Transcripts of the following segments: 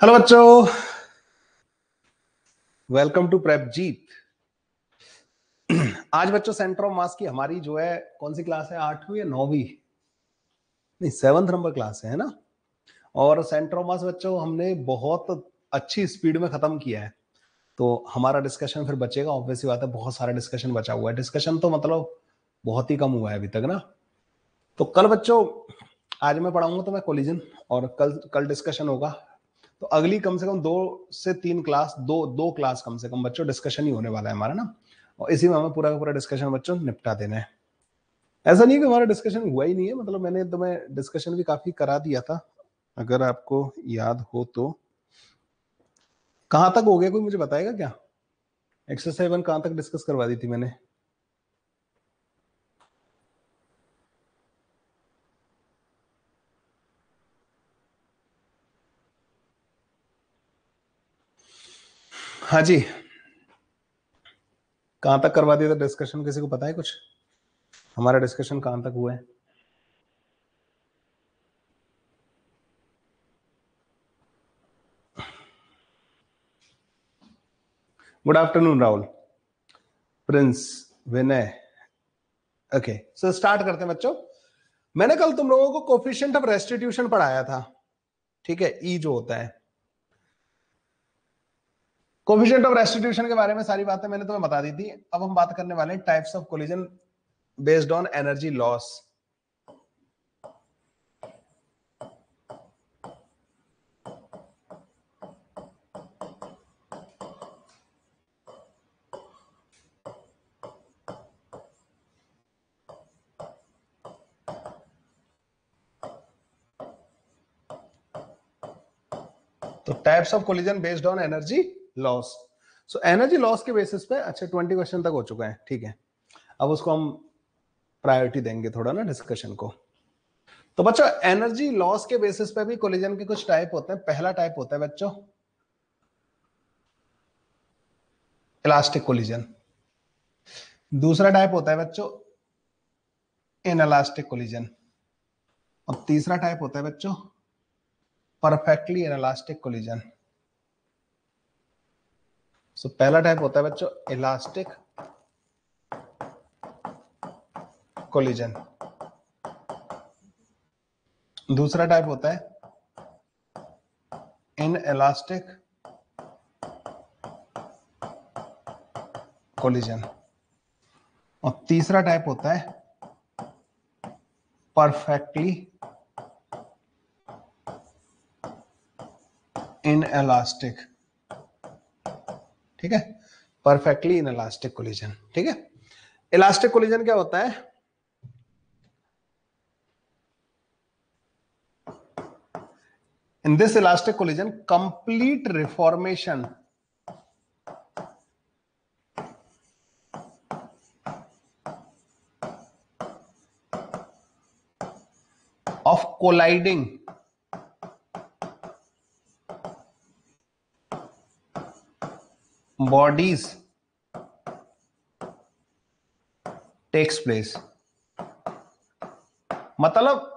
Hello बच्चों। Welcome to prep जीत आज बच्चों सेंटर ऑफ़ मास की हमारी जो है, कौन सी क्लास है? आठवीं या नौवीं? नहीं सेवंथ नंबर क्लास है ना? और सेंटर ऑफ़ मास बच्चों, हमने बहुत अच्छी स्पीड में खत्म किया है। तो हमारा डिस्कशन फिर बचेगा ऑब्वियसली बात है, बहुत सारा डिस्कशन बचा हुआ है। डिस्कशन तो मतलब बहुत ही कम हुआ है अभी तक ना? तो कल बच्चों, आज मैं पढ़ाऊँगा तो मैं कोलिजन और कल कल डिस्कशन होगा। तो अगली कम से कम दो से तीन क्लास दो दो क्लास कम से कम बच्चों डिस्कशन ही होने वाला है हमारा ना। और इसी में हमें पूरा का पूरा डिस्कशन बच्चों निपटा देना है। ऐसा नहीं कि हमारा डिस्कशन हुआ ही नहीं है मतलब मैंने तो मैं डिस्कशन भी काफ़ी करा दिया था। अगर आपको याद हो तो। कहाँ तक हो गया, कोई मुझे बताएगा क्या? एक्सरसाइज वन कहाँ तक डिस्कस करवा दी थी मैंने? हाँ जी। कहाँ तक करवा दिया था डिस्कशन किसी को पता है कुछ? हमारा डिस्कशन कहाँ तक हुआ है? Good afternoon Rahul Prince Vinay okay so start करते हैं बच्चों। मैंने कल तुम लोगों को कोफिशियंट ऑफ़ रेस्टिट्यूशन पढ़ाया था। ठीक है ई e जो होता है। कोफिशियंट ऑफ़ रेस्टिट्यूशन के बारे में सारी बातें मैंने तुम्हें बता दी थी। अब हम बात करने वाले हैं types of collision based on energy loss तो types of collision based on energy loss so energy loss के बेसिस पे अच्छा ट्वेंटी क्वेश्चन तक हो चुका है, ठीक है। अब उसको हम प्रायोरिटी देंगे थोड़ा ना डिस्कशन को। तो बच्चों एनर्जी लॉस के बेसिस पे भी कोलिजन के कुछ टाइप होते हैं। पहला टाइप होता है बच्चों इलास्टिक कोलिजन दूसरा टाइप होता है बच्चों इनलास्टिक कोलिजन और तीसरा टाइप होता है बच्चों परफेक्टली इनलास्टिक कोलिजन सो पहला टाइप होता है बच्चों इलास्टिक कोलिजन दूसरा टाइप होता है इन इलास्टिक कोलिजन और तीसरा टाइप होता है परफेक्टली इन इलास्टिक ठीक है? परफेक्टली इन इलास्टिक कोलिजन ठीक है? इलास्टिक कोलिजन क्या होता है? In this elastic collision complete reformation of colliding. Bodies takes place मतलब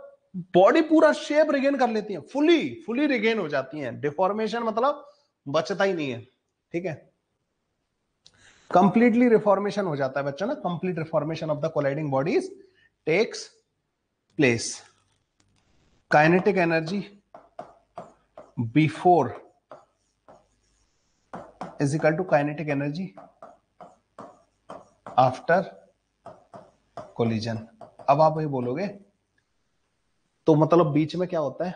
बॉडी पूरा शेप रिगेन कर लेती है। फुली फुली रिगेन हो जाती है। डिफॉर्मेशन मतलब बचता ही नहीं है। ठीक है? कंप्लीटली रिफॉर्मेशन हो जाता है बच्चा ना। Complete reformation of the colliding bodies takes place kinetic energy before is equal to kinetic energy after collision अब आप वही बोलोगे? तो मतलब बीच में क्या होता है?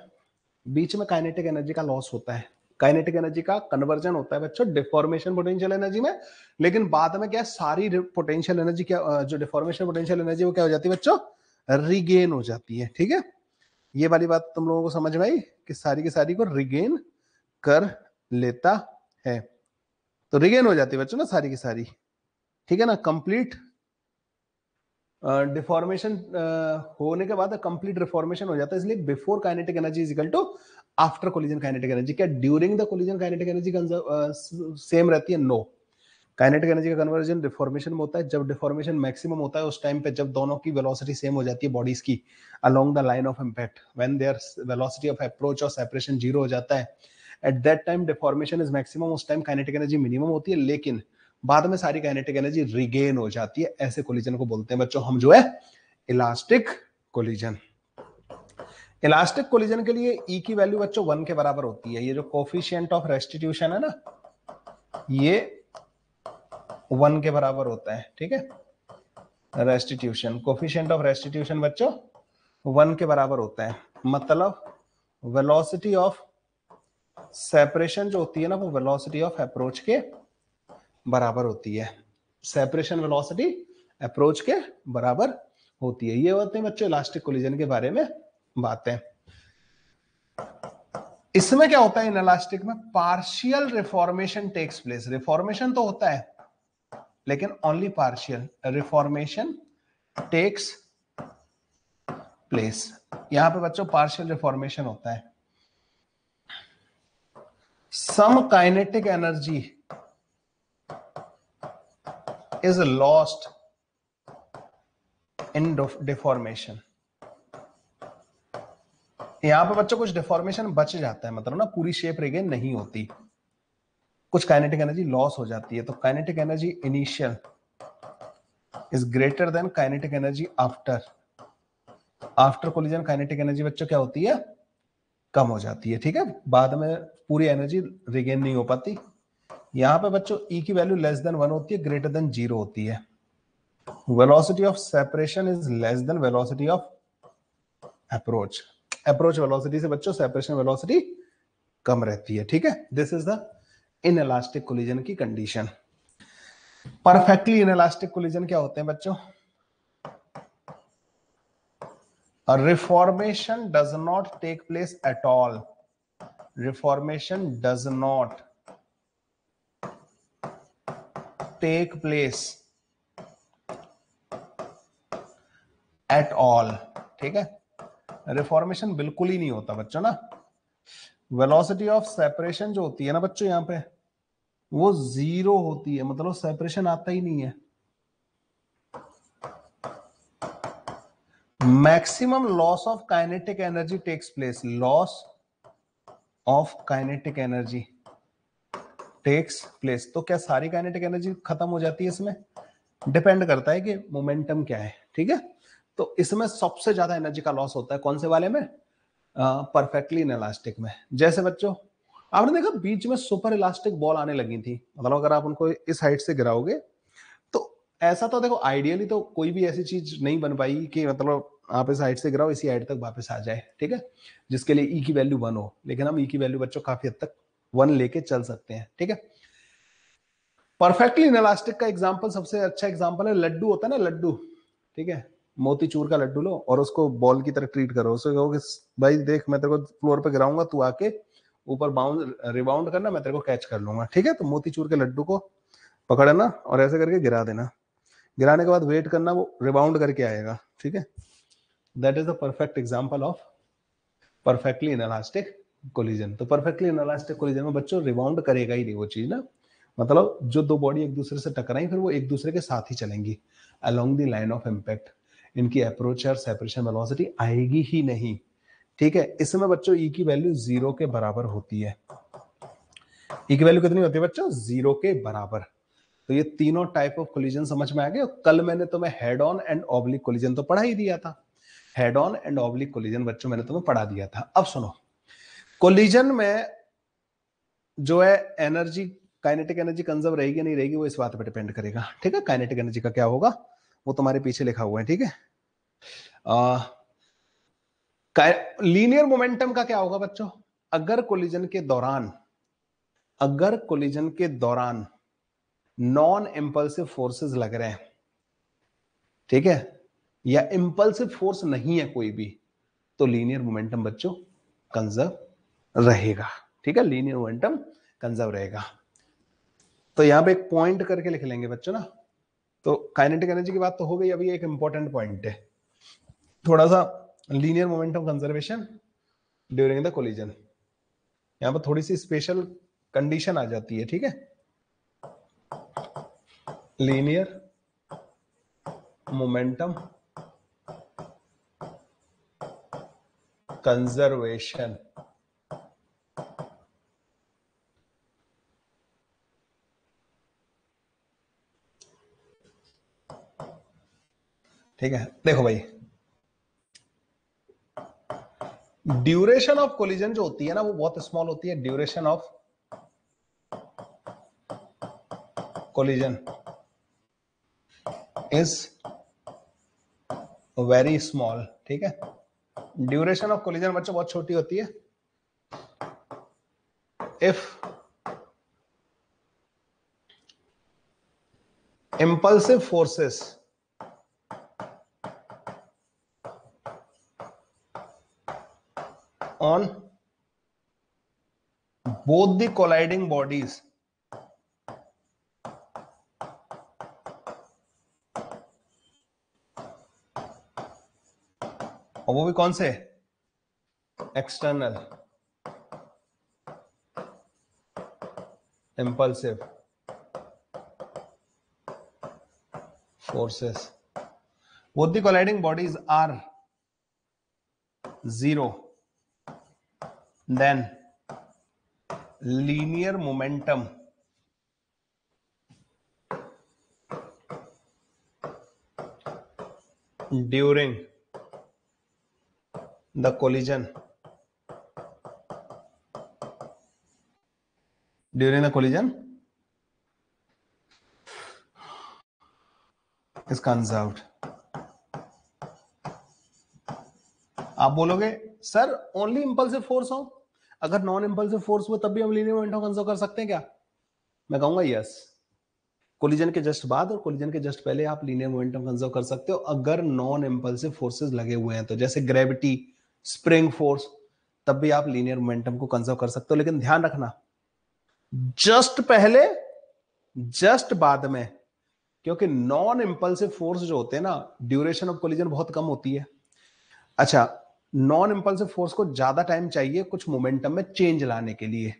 बीच में काइनेटिक एनर्जी का लॉस होता है। काइनेटिक एनर्जी का कन्वर्जन होता है बच्चों डिफॉर्मेशन पोटेंशियल एनर्जी में। लेकिन बाद में क्या सारी पोटेंशियल एनर्जी क्या जो डिफॉर्मेशन पोटेंशियल एनर्जी वो क्या हो जाती है बच्चों? रिगेन हो जाती है, ठीक है? ये वाली बात तुम लोगों को समझ में आई कि सारी की सारी को रिगेन कर लेता है। तो रिगेन हो जाती है बच्चों ना सारी की सारी। ठीक है ना? कंप्लीट डिफॉर्मेशन uh, होने के बाद कंप्लीट रिफॉर्मेशन हो जाता है इसलिए before kinetic energy is equal to after collision kinetic energy क्या during the collision kinetic energy same रहती है? नो काइनेटिक एनर्जी का कन्वर्जन डिफॉर्मेशन में होता है जब डिफॉर्मेशन मैक्सिमम होता है उस टाइम पे जब दोनों की वेलोसिटी सेम हो जाती है बॉडीज की along the line of impact when their velocity of approach और सेपरेशन ज़ीरो हो जाता है at that time deformation is maximum उस टाइम काइनेटिक एनर्जी मिनिमम होती है, लेकिन बाद में सारी काइनेटिक एनर्जी रिगेन हो जाती है, ऐसे कोलिजन को बोलते हैं बच्चों हम जो है इलास्टिक कोलिजन इलास्टिक कोलिजन के लिए ई e की वैल्यू बच्चों वन के बराबर होती है। ये जो कोफिशियंट ऑफ़ रेस्टिट्यूशन है ना, ये वन के बराबर होता है, ठीक है? रेस्टिट्यूशन कोफिशियंट ऑफ़ रेस्टिट्यूशन बच्चों वन के बराबर होता है। मतलब वेलोसिटी ऑफ़ सेपरेशन जो होती है ना, वो वेलोसिटी ऑफ़ अप्रोच के बराबर होती है। सेपरेशन वेलोसिटी अप्रोच के बराबर होती है। ये होते हैं बच्चों इलास्टिक कोलिजन के बारे में बातें इसमें क्या होता है, इन इलास्टिक में partial reformation takes place reformation तो होता है, लेकिन only partial reformation takes place यहाँ पे बच्चों पार्शियल रिफॉर्मेशन होता है। Some kinetic energy is lost in deformation. यहाँ पे बच्चों, कुछ डिफॉर्मेशन बच जाता है मतलब ना पूरी शेप रिगेन नहीं होती। कुछ काइनेटिक एनर्जी लॉस हो जाती है तो kinetic energy initial is greater than kinetic energy after after collision kinetic energy बच्चों, क्या होती है? कम हो जाती है, ठीक है? बाद में पूरी एनर्जी रिगेन नहीं हो पाती। यहाँ पे बच्चों ई e की वैल्यू लेस देन वन होती है ग्रेटर देन ज़ीरो होती है। Velocity of separation is less than velocity of approach approach velocity से बच्चों सेपरेशन वेलोसिटी कम रहती है, ठीक है? This is the inelastic collision की condition perfectly inelastic collision क्या होते हैं बच्चों? Reformation does not take place at all reformation does not take place at all ठीक है? रिफॉर्मेशन बिल्कुल ही नहीं होता बच्चों ना। वेलोसिटी ऑफ़ सेपरेशन जो होती है ना बच्चों यहाँ पे, वो ज़ीरो होती है। मतलब सेपरेशन आता ही नहीं है। Maximum loss of kinetic energy takes place loss of kinetic energy takes place तो क्या सारी काइनेटिक एनर्जी खत्म हो जाती है इसमें? डिपेंड करता है कि मोमेंटम क्या है, ठीक है? तो इसमें सबसे ज़्यादा एनर्जी का लॉस होता है कौन से वाले में? परफेक्टली इन इलास्टिक में। जैसे बच्चों, आपने देखा बीच में सुपर इलास्टिक बॉल आने लगी थी? मतलब अगर आप उनको इस हाइट से गिराओगे तो ऐसा तो देखो आइडियली तो कोई भी ऐसी चीज़ नहीं बन पाई कि मतलब आप इस हाइट से गिराओ, इसी हाइट तक वापस आ जाए, ठीक है? जिसके लिए ई e की वैल्यू वन हो। लेकिन हम ई e की वैल्यू बच्चों काफ़ी हद तक वन लेके चल सकते हैं, ठीक है? परफेक्टली इलास्टिक का एग्जांपल सबसे अच्छा एग्जांपल है, लड्डू होता है ना, लड्डू, ठीक है? मोतीचूर का लड्डू लो और उसको बॉल की तरह ट्रीट करो। उसको कहो कि भाई देख, मैं तेरे को फ्लोर पे गिराऊँगा, तू आके ऊपर बाउंड रिबाउंड करना, मैं तेरे को कैच कर लूँगा, ठीक है? तो मोतीचूर के लड्डू को पकड़ना और ऐसे करके गिरा देना। गिराने के बाद वेट करना, वो रिबाउंड करके आएगा, ठीक है? That is the perfect example of perfectly elastic collision तो परफेक्टली इलास्टिक कोलिजन में बच्चों रिबाउंड करेगा ही नहीं वो चीज़ ना। मतलब जो दो बॉडी एक दूसरे से टकराई, फिर वो एक दूसरे के साथ ही चलेंगी। Along the line of impact इनकी अप्रोच और सेपरेशन वेलोसिटी आएगी ही नहीं। ठीक है? इसमें बच्चों ई e की वैल्यू ज़ीरो के बराबर होती है। ई e की वैल्यू कितनी होती है बच्चों? ज़ीरो के बराबर। तो ये तीनों टाइप ऑफ़ कोलिजन समझ में आ गए? कल मैंने तुम्हें head on and oblique collision तो पढ़ा ही दिया था। Head on and oblique collision बच्चों, मैंने तुम्हें पढ़ा दिया था। अब सुनो। कोलिजन में जो है एनर्जी काइनेटिक एनर्जी कंजर्व रहेगी नहीं रहेगी, वो इस बात पर डिपेंड करेगा। ठीक है? काइनेटिक एनर्जी का क्या होगा? वो तुम्हारे पीछे लिखा हुआ है, ठीक है? लीनियर मोमेंटम का क्या होगा बच्चों? अगर कोलिजन के दौरान, अगर कोलिजन के दौरान नॉन इंपल्सिव फोर्सेस लग रहे हैं, ठीक है? या इंपल्सिव फोर्स नहीं है कोई भी तो लीनियर मोमेंटम बच्चों कंजर्व रहेगा। ठीक है? लीनियर मोमेंटम कंजर्व रहेगा। तो यहाँ पे एक पॉइंट करके लिख लेंगे बच्चों ना। तो काइनेटिक एनर्जी की बात तो हो गई, अभी एक इंपॉर्टेंट पॉइंट है। थोड़ा सा linear momentum conservation during the collision यहाँ पर थोड़ी सी स्पेशल कंडीशन आ जाती है, ठीक है? Linear momentum conservation. ठीक है? देखो भाई। ड्यूरेशन ऑफ़ कोलिजन जो होती है ना, वो बहुत स्मॉल होती है। Duration of collision is very small ठीक है? ड्यूरेशन ऑफ़ कोलिजन बच्चों बहुत छोटी होती है। If impulsive forces on both the colliding bodies और वो भी कौन से? एक्सटर्नल इंपल्सिव फोर्सेस वो the colliding bodies are zero then linear momentum during the collision. During the collision is conserved आप बोलोगे, सर ओनली इंपल्सिव फोर्स हो? अगर नॉन इंपल्सिव फोर्स हो तब भी हम लीनियर मोमेंटम कंजर्व कर सकते हैं क्या? मैं कहूँगा यस कोलिजन के जस्ट बाद और कोलिजन के जस्ट पहले आप लीनियर मोमेंटम कंजर्व कर सकते हो, अगर नॉन इंपल्सिव फोर्सेस लगे हुए हैं। तो जैसे ग्रेविटी स्प्रिंग फोर्स तब भी आप लीनियर मोमेंटम को कंजर्व कर सकते हो, लेकिन ध्यान रखना जस्ट पहले जस्ट बाद में, क्योंकि नॉन इंपल्सिव फोर्स जो होते हैं ना ड्यूरेशन ऑफ़ कोलिजन बहुत कम होती है। अच्छा नॉन इंपल्सिव फोर्स को ज़्यादा टाइम चाहिए कुछ मोमेंटम में चेंज लाने के लिए।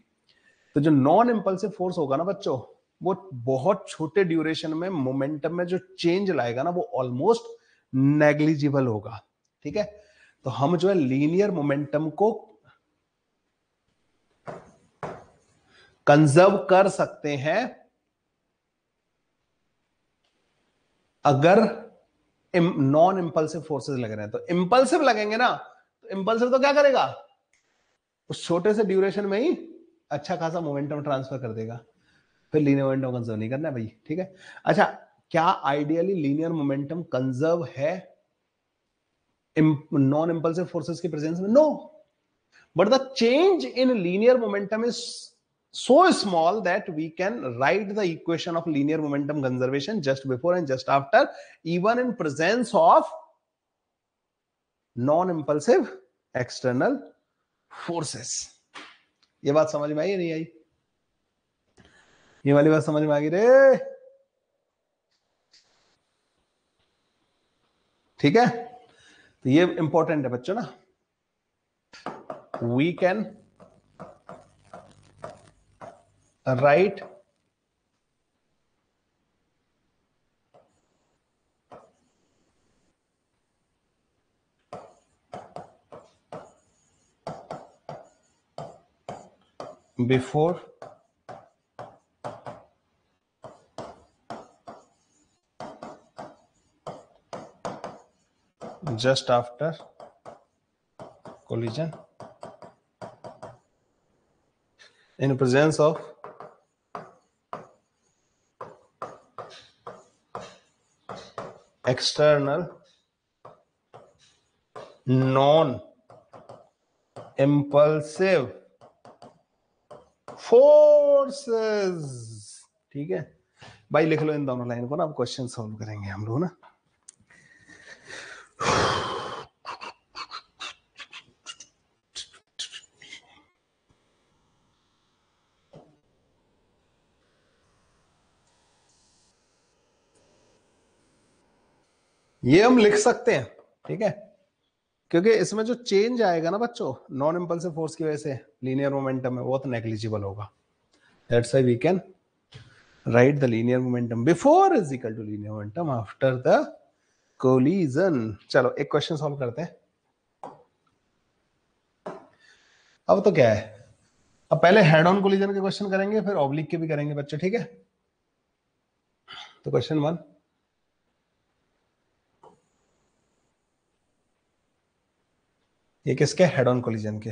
तो जो नॉन इंपल्सिव फोर्स होगा ना बच्चों, वो बहुत छोटे ड्यूरेशन में मोमेंटम में जो चेंज लाएगा ना, वो ऑलमोस्ट नेग्लिजिबल होगा, ठीक है? तो हम जो है लीनियर मोमेंटम को कंजर्व कर सकते हैं अगर नॉन इंपल्सिव फोर्सेस लग रहे हैं। तो इंपल्सिव लगेंगे ना तो इंपल्सिव तो क्या करेगा? उस छोटे से ड्यूरेशन में ही अच्छा खासा मोमेंटम ट्रांसफ़र कर देगा। फिर लीनियर मोमेंटम कंजर्व नहीं करना है भाई, ठीक है? अच्छा क्या आइडियली लीनियर मोमेंटम कंजर्व है? नॉन इंपल्सिव फोर्सेस की प्रेजेंस में? No but the change in linear momentum is so small that we can write the equation of linear momentum conservation just before and just after even in presence of non impulsive external forces ये बात समझ में आई नहीं आई? ये वाली बात समझ में आ गई रे। ठीक है? तो ये इंपॉर्टेंट है बच्चों ना। We can write before just after collision in presence of external non impulsive forces ठीक है भाई लिख लो इन दोनों लाइन को ना अब क्वेश्चन सॉल्व करेंगे हम लोग ना ये हम लिख सकते हैं, ठीक है? क्योंकि इसमें जो चेंज आएगा ना बच्चों नॉन इम्पल्सिव फोर्स की वजह से लीनियर मोमेंटम में बहुत नेग्लिजिबल होगा। That's we can write the linear momentum before is equal to linear momentum after the collision चलो, एक क्वेश्चन सॉल्व करते हैं। अब तो क्या है? अब पहले हेड ऑन कोलिजन के क्वेश्चन करेंगे, फिर ऑब्लिक के भी करेंगे बच्चों, ठीक है? तो क्वेश्चन वन ये किसके? हेड ऑन कोलिजन के।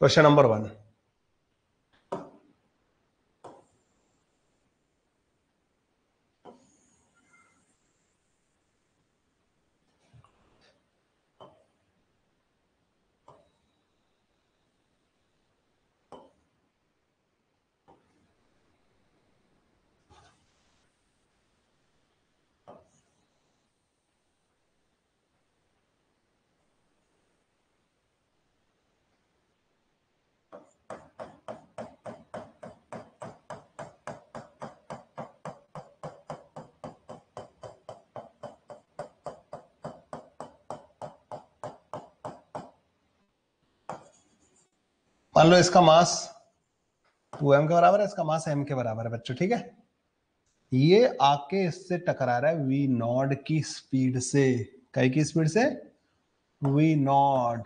क्वेश्चन नंबर वन मान लो इसका मास टू एम के बराबर है, इसका मास एम के बराबर है बच्चों, ठीक है? ये आके इससे टकरा रहा है वी नॉड की स्पीड से। कई की स्पीड से? V naught.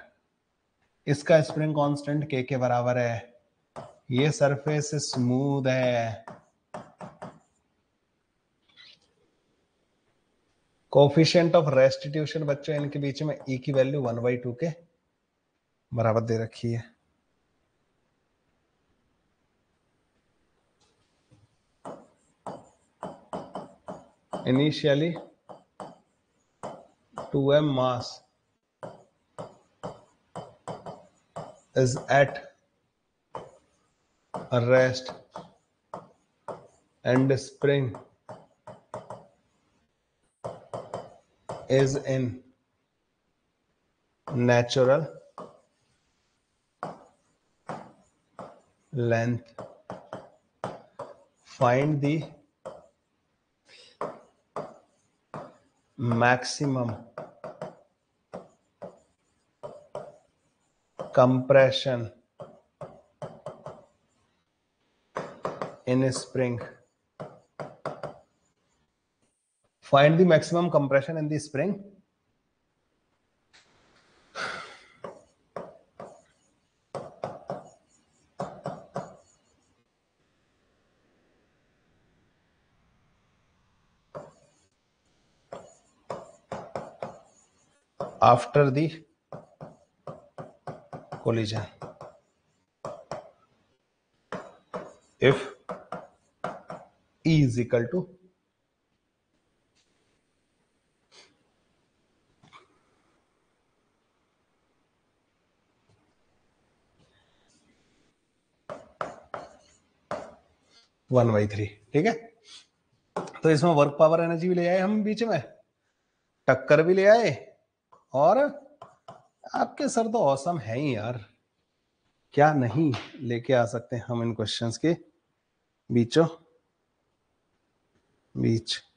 इसका स्प्रिंग कांस्टेंट के के बराबर है। ये सरफेस स्मूथ है। कोफिशियंट ऑफ़ रेस्टिट्यूशन बच्चों, इनके बीच में ई e की वैल्यू वन बाई टू के बराबर दे रखी है। Initially 2m mass is at rest and spring is in natural length find the maximum compression in a spring. Find the maximum compression in the spring after the collision. If E is equal to one by three ठीक है? तो इसमें work power energy भी ले आए हम बीच में, टक्कर भी ले आए और आपके सर तो औसम है ही यार। क्या नहीं लेके आ सकते हम इन क्वेश्चंस के? बीचों? बीच।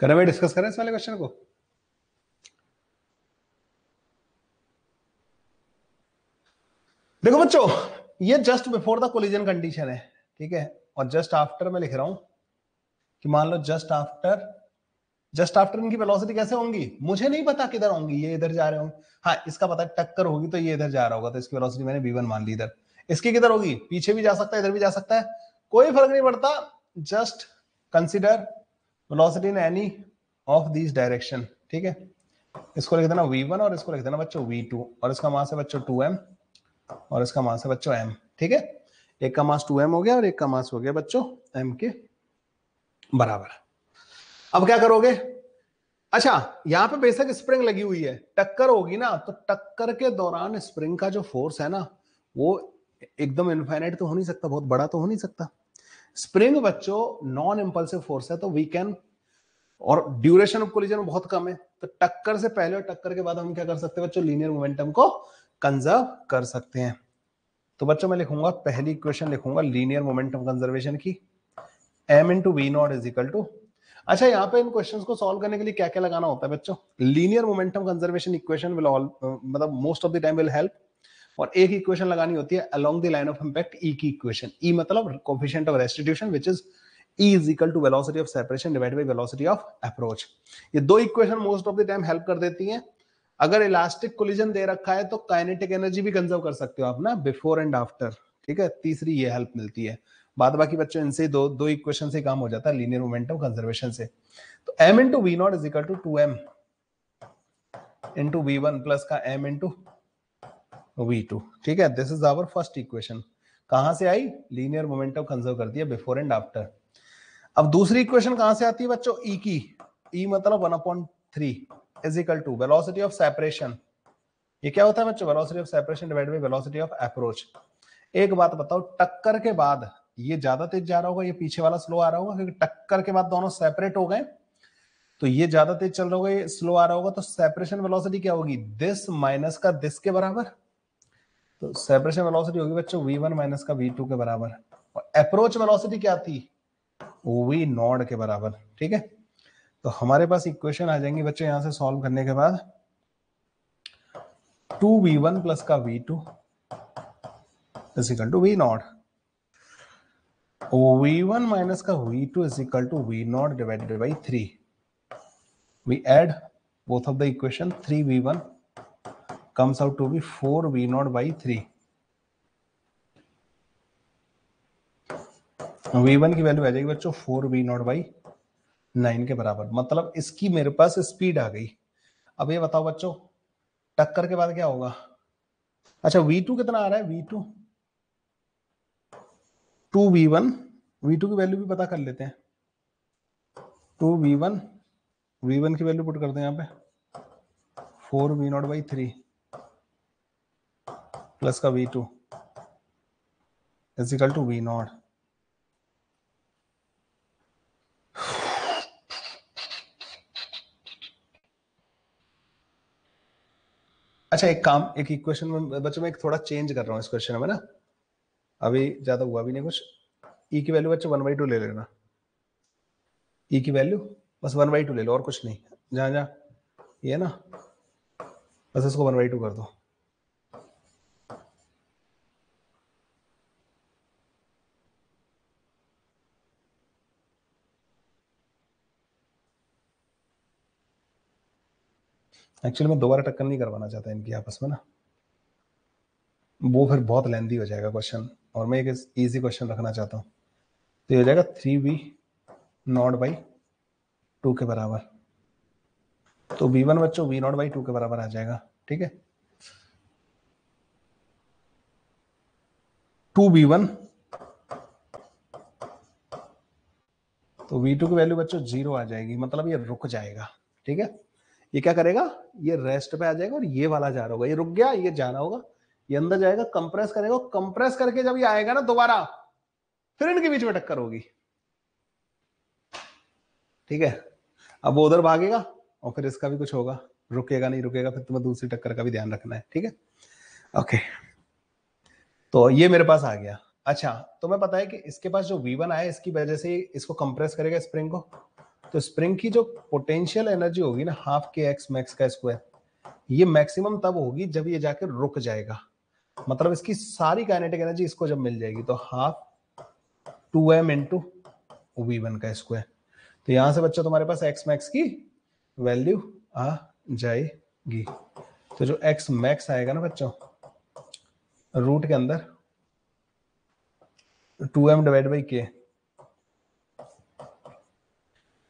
करें मैं डिस्कस करें इस वाले क्वेश्चन को? देखो बच्चों, ये just before the collision condition है, ठीक है? और जस्ट आफ्टर मैं लिख रहा हूँ कि मान लो जस्ट आफ्टर जस्ट आफ्टर इनकी वेलोसिटी कैसे होंगी? मुझे नहीं पता किधर होंगी, ये इधर जा रहे होंगे हाँ इसका पता टक्कर होगी तो ये इधर जा रहा होगा तो इसकी वेलोसिटी मैंने वी मान ली इधर। इसकी किधर होगी? पीछे भी जा सकता है, इधर भी जा सकता है। कोई फ़र्क नहीं पड़ता just consider velocity in any of this direction ठीक है? इसको लिख देना v1 और इसको लिख देना बच्चों v2 और इसका मास है बच्चों 2m और इसका मास है बच्चों m, ठीक है? एक का मास 2m हो गया और एक का मास हो गया बच्चों m के बराबर। अब क्या करोगे? अच्छा यहाँ पे बेसिक स्प्रिंग लगी हुई है, टक्कर होगी ना तो टक्कर के दौरान स्प्रिंग का जो फोर्स है ना, वो एकदम इनफाइनाइट तो हो नहीं सकता, बहुत बड़ा तो हो नहीं सकता। स्प्रिंग बच्चों नॉन इम्पल्सिव फोर्स है तो वी कैन और ड्यूरेशन ऑफ़ कोलिजन बहुत कम है तो टक्कर से पहले और टक्कर के बाद हम क्या कर सकते हैं बच्चों? लीनियर मोमेंटम को कंजर्व कर सकते हैं। तो बच्चों मैं लिखूँगा, पहली इक्वेशन लिखूँगा लीनियर मोमेंटम कंजर्वेशन की। M into v naught is equal to अच्छा यहाँ पे इन क्वेश्चंस को सॉल्व करने के लिए क्या क्या लगाना होता है बच्चों? Linear momentum conservation equation will all मतलब most of the time will help और एक इक्वेशन लगानी होती है along the line of impact e की इक्वेशन ई मतलब coefficient of restitution which is E is equal to velocity of separation divided by velocity of approach. ये दो equation most of the time help कर देती हैं। अगर elastic collision दे रखा है तो काइनेटिक एनर्जी भी कंजर्व कर सकते हो आप ना बिफोर एंड आफ्टर ठीक है? तीसरी ये हेल्प मिलती है। बाद बाकी बच्चों, इनसे दो दो इक्वेशन से काम हो जाता है लीनियर मोमेंटम कंजर्वेशन से। तो m into v naught is equal to two m into v one plus का m इंटू वी टू ठीक है this is our first equation कहाँ से आई? लीनियर मोमेंटम कंजर्व कर दिया बिफोर एंड आफ्टर अब दूसरी इक्वेशन कहाँ से आती है बच्चों? ई e की। ई e मतलब one upon three is equal to velocity of separation ये क्या होता है बच्चों? Velocity of separation divide by velocity of approach एक बात बताओ, टक्कर के बाद ये ज़्यादा तेज जा रहा होगा, ये पीछे वाला स्लो आ रहा होगा, क्योंकि टक्कर के बाद दोनों सेपरेट हो गए। तो ये ज़्यादा तेज चल रहा होगा, ये स्लो आ रहा होगा तो सेपरेशन वेलोसिटी क्या होगी? दिस माइनस का दिस के बराबर। तो सेपरेशन वेलोसिटी होगी बच्चों v1 वन माइनस का v2 के बराबर। और अप्रोच वेलोसिटी क्या थी? वी नॉड के बराबर, ठीक है? तो हमारे पास इक्वेशन आ जाएँगी बच्चों यहाँ से सॉल्व करने के बाद। टू वी वन प्लस का v two is equal to v naught v one minus का v two is equal to v naught divided by three we add both of the equation 3v1 comes out to be 4v naught by 3 v one की value आ जाएगी बच्चों four v naught by nine के बराबर। मतलब इसकी मेरे पास speed आ गई। अब ये बताओ बच्चों, टक्कर के बाद क्या होगा? अच्छा वी टू कितना आ रहा है? V two two v one v two की वैल्यू भी पता कर लेते हैं। Two v one v one की वैल्यू पुट कर दें यहाँ पे। Four v naught by three plus का v two is equal to v naught अच्छा एक काम, एक इक्वेशन में, बच्चों, मैं एक थोड़ा चेंज कर रहा हूँ इस क्वेश्चन में ना। अभी ज़्यादा हुआ भी नहीं कुछ। ई e की वैल्यू बच्चों वन बाई टू ले लेना। ई e की वैल्यू बस वन बाई टू ले लो, और कुछ नहीं। जहाँ जहाँ ये ना। बस इसको वन बाई टू कर दो। एक्चुअली मैं दोबारा टक्कर नहीं करवाना चाहता इनकी आपस में ना। वो फिर बहुत लेंदी हो जाएगा क्वेश्चन और मैं एक इजी क्वेश्चन रखना चाहता हूँ। तो ये हो जाएगा three b naught by two के बराबर। तो बी वन बच्चों वी नॉट बाई टू के बराबर आ जाएगा, ठीक है? टू बी वन तो वी टू की वैल्यू बच्चों ज़ीरो आ जाएगी मतलब ये रुक जाएगा, ठीक है? ये क्या करेगा? ये रेस्ट पे आ जाएगा और ये वाला जा रहा होगा। ये रुक गया, ये जाना होगा। ये अंदर जाएगा कंप्रेस करेगा कंप्रेस करके जब ये आएगा ना दोबारा, फिर इनके बीच में टक्कर होगी। ठीक है? अब वो उधर भागेगा और फिर इसका भी कुछ होगा। रुकेगा नहीं, रुकेगा, फिर तुम्हें दूसरी टक्कर का भी ध्यान रखना है। ठीक है? ओके तो ये मेरे पास आ गया। अच्छा तो मैं पता है कि इसके पास जो V1 आया, इसकी वजह से इसको कंप्रेस करेगा स्प्रिंग को? तो स्प्रिंग की जो पोटेंशियल एनर्जी होगी ना हाफ़ के एक्स मैक्स का स्क्वायर ये मैक्सिमम तब होगी जब ये जाके रुक जाएगा। मतलब इसकी सारी काइनेटिक एनर्जी इसको जब मिल जाएगी तो half two m into v one का स्क्वायर तो यहाँ से बच्चों, तुम्हारे पास एक्स मैक्स की वैल्यू आ जाएगी। तो जो एक्स मैक्स आएगा ना बच्चों रूट के अंदर टू एम डिवाइड बाई के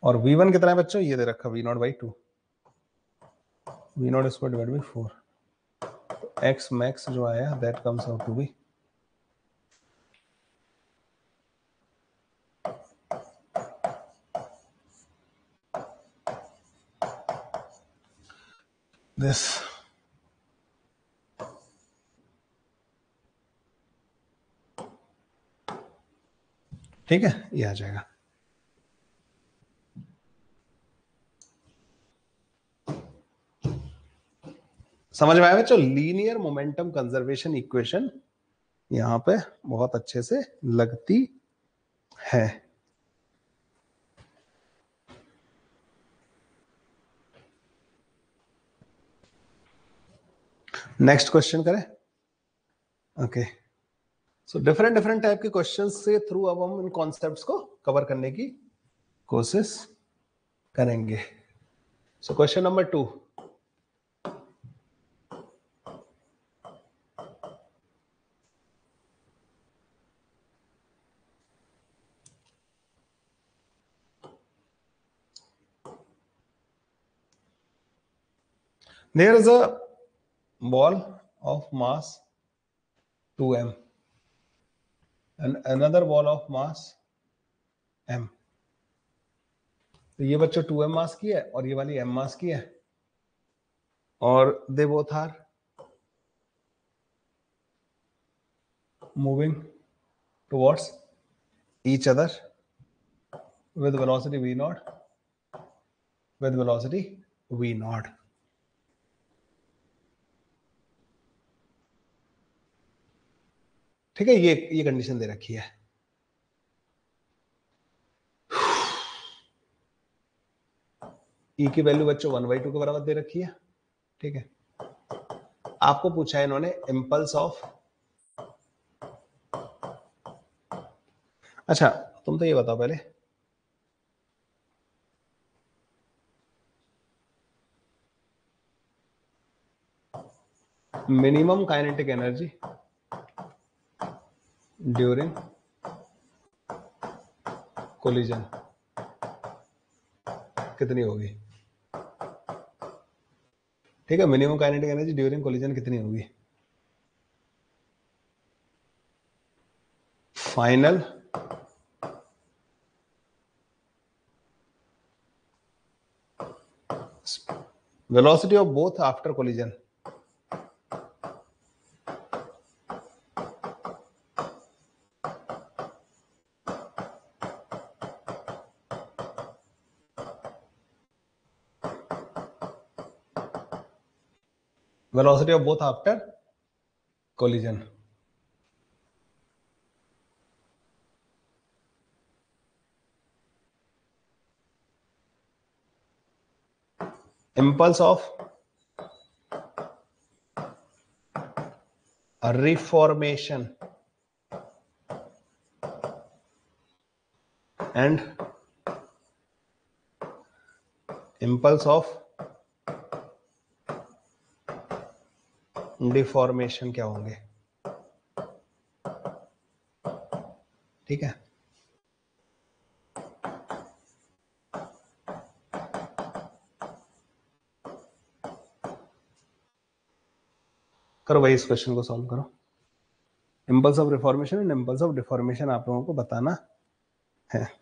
और वी वन कितना है बच्चों? ये दे रखा v naught by two v naught square divide by four x max जो आया that comes out to be this ठीक है? ये आ जाएगा। समझ में आया बच्चों? लीनियर मोमेंटम कंजर्वेशन इक्वेशन यहाँ पे बहुत अच्छे से लगती है। नेक्स्ट क्वेश्चन करें। Okay so different different type के क्वेश्चन से थ्रू अब हम इन कॉन्सेप्ट्स को कवर करने की कोशिश करेंगे। So question number two there is a ball of mass 2m and another ball of mass, m. तो ये बच्चों 2m एम मास की है और ये वाली एम मास की है। और they both are moving towards each other with velocity v naught with velocity v naught ठीक है, ये ये कंडीशन दे रखी है। ई e की वैल्यू बच्चों वन बाई टू के बराबर दे रखी है, ठीक है। आपको पूछा है इन्होंने इंपल्स ऑफ़ अच्छा तुम तो ये बताओ पहले। Minimum kinetic energy during, collision, कितनी होगी? ठीक है minimum kinetic energy during collision कितनी होगी? Final velocity of both after collision. Velocity of both after collision impulse of a reformation and impulse of deformation क्या होंगे? ठीक है? करो भाई इस क्वेश्चन को सॉल्व करो। Impulse of reformation and impulse of deformation आप लोगों को बताना है।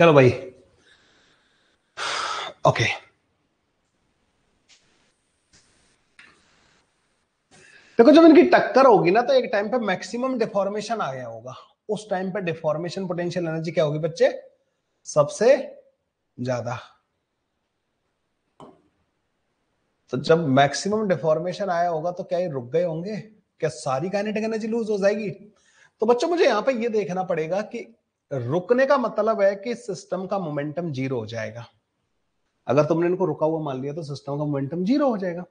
चलो भाई। ओके देखो, जब इनकी टक्कर होगी ना तो एक टाइम पे मैक्सिमम डिफॉर्मेशन आ गया होगा। उस टाइम पे डिफॉर्मेशन पोटेंशियल एनर्जी क्या होगी बच्चे? सबसे ज़्यादा। तो जब मैक्सिमम डिफॉर्मेशन आया होगा तो क्या ये रुक गए होंगे? क्या सारी काइनेटिक एनर्जी लूज हो जाएगी? तो बच्चों, मुझे यहाँ पे ये देखना पड़ेगा कि रुकने का मतलब है कि सिस्टम का मोमेंटम ज़ीरो हो जाएगा। अगर तुमने इनको रुका हुआ मान लिया तो सिस्टम का मोमेंटम ज़ीरो हो जाएगा।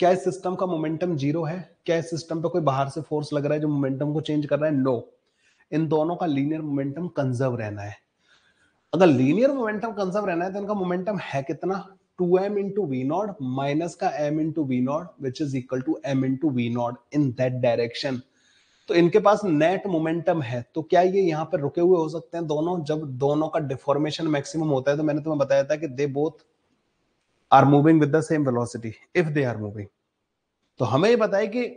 क्या इस सिस्टम का मोमेंटम ज़ीरो है? क्या इस सिस्टम पे कोई बाहर से फोर्स लग रहा है जो मोमेंटम को चेंज कर रहा है? नो इन दोनों का लीनियर मोमेंटम कंजर्व रहना है। अगर लीनियर मोमेंटम कंजर्व रहना है तो इनका मोमेंटम है कितना? Two m into v naught minus का m into v naught which is equal to m into v naught in that direction तो इनके पास नेट मोमेंटम है तो क्या ये यहाँ पर रुके हुए हो सकते हैं दोनों? जब दोनों का डिफॉर्मेशन मैक्सिमम होता है तो मैंने तुम्हें बताया था कि they both are moving with the same velocity if they are moving तो हमें ये बताया कि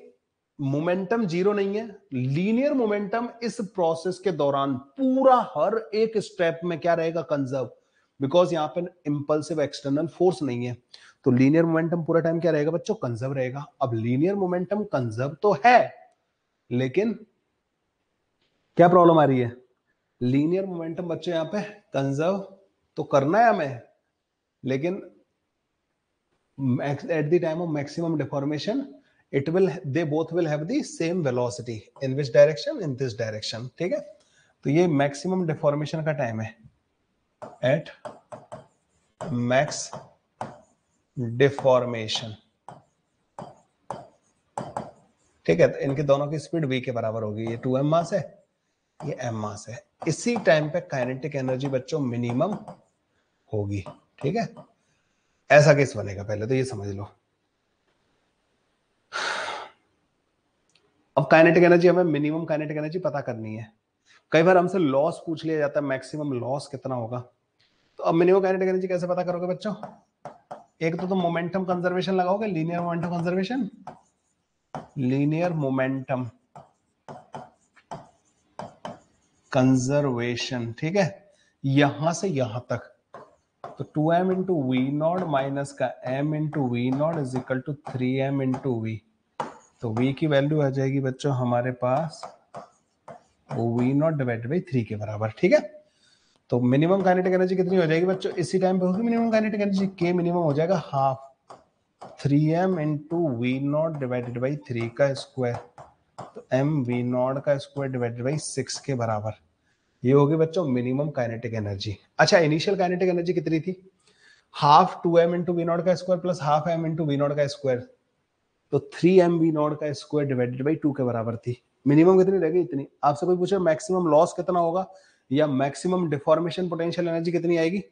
मोमेंटम ज़ीरो नहीं है, लीनियर मोमेंटम इस प्रोसेस के दौरान पूरा हर एक स्टेप में क्या रहेगा कंजर्व बिकॉज़ यहाँ पे इंपल्सिव एक्सटर्नल फोर्स नहीं है। तो लीनियर मोमेंटम पूरा टाइम क्या रहेगा बच्चों? कंजर्व रहेगा। अब लीनियर मोमेंटम कंजर्व तो है लेकिन क्या प्रॉब्लम आ रही है? लीनियर मोमेंटम बच्चों यहाँ पे कंजर्व तो करना है हमें, लेकिन at the time of maximum deformation it will they both will have the same velocity in which direction in this direction ठीक है? तो ये मैक्सिमम डिफॉर्मेशन का टाइम है। एट मैक्स डिफॉर्मेशन ठीक है तो इनके दोनों की स्पीड वी के बराबर होगी। ये टू एम मास है, ये एम मास है। इसी टाइम पे काइनेटिक एनर्जी बच्चों मिनिमम होगी, ठीक है? ऐसा केस बनेगा पहले तो ये समझ लो। अब काइनेटिक एनर्जी हमें मिनिमम काइनेटिक एनर्जी पता करनी है। कई बार हमसे लॉस पूछ लिया जाता है मैक्सिमम लॉस कितना होगा? तो अब मिनिमम काइनेटिक एनर्जी कैसे पता करोगे बच्चों? एक तो तुम मोमेंटम कंजर्वेशन लगाओगे linear momentum conservation linear momentum conservation ठीक है? यहाँ से यहाँ तक। तो two m into v naught minus का m into v naught is equal to three m into v तो वी की वैल्यू आ जाएगी बच्चों हमारे पास वो नॉट डिवाइडेड बाई थ्री के बराबर। ठीक है? तो मिनिमम काइनेटिक एनर्जी कितनी हो जाएगी बच्चों? इसी टाइम पे होगी मिनिमम काइनेटिक एनर्जी के मिनिमम हो जाएगा half three m into v naught divided by three का स्क्वायर तो एम वी नॉट का स्क्वायर डिवाइडेड बाई सिक्स के बराबर। ये होगी बच्चों मिनिमम काइनेटिक एनर्जी अच्छा इनिशियल काइनेटिक एनर्जी कितनी थी? Half two m into v naught का square plus half m into v naught का स्क्वायर तो थ्री एम वी नॉट का स्क्वायर डिवाइडेड बाई टू के बराबर थी। मिनिमम कितनी रहेगी इतनी। आपसे कोई पूछे मैक्सिमम लॉस कितना होगा? या मैक्सिमम डिफॉर्मेशन पोटेंशियल एनर्जी कितनी आएगी?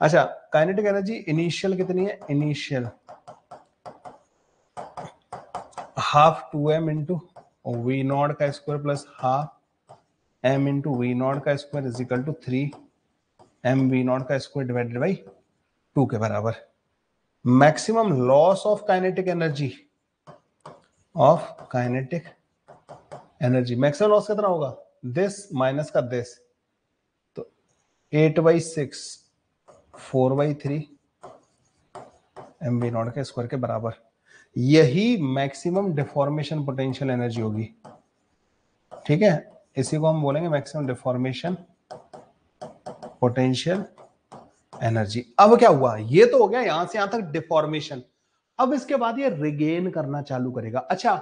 अच्छा काइनेटिक एनर्जी इनिशियल कितनी है? Initial half two m into v naught का square plus half m into v naught का square is equal to three m v naught का स्क्वायर डिवाइडेड बाई टू के बराबर। Maximum loss of kinetic energy of kinetic energy maximum loss कितना होगा? This minus का this तो at by six four by three m v naught के square के बराबर। यही मैक्सिमम डिफॉर्मेशन पोटेंशियल एनर्जी होगी। ठीक है? इसी को हम बोलेंगे मैक्सिमम डिफॉर्मेशन पोटेंशियल एनर्जी अब क्या हुआ? ये तो हो गया यहाँ से यहाँ तक डिफॉर्मेशन अब इसके बाद ये रिगेन करना चालू करेगा। अच्छा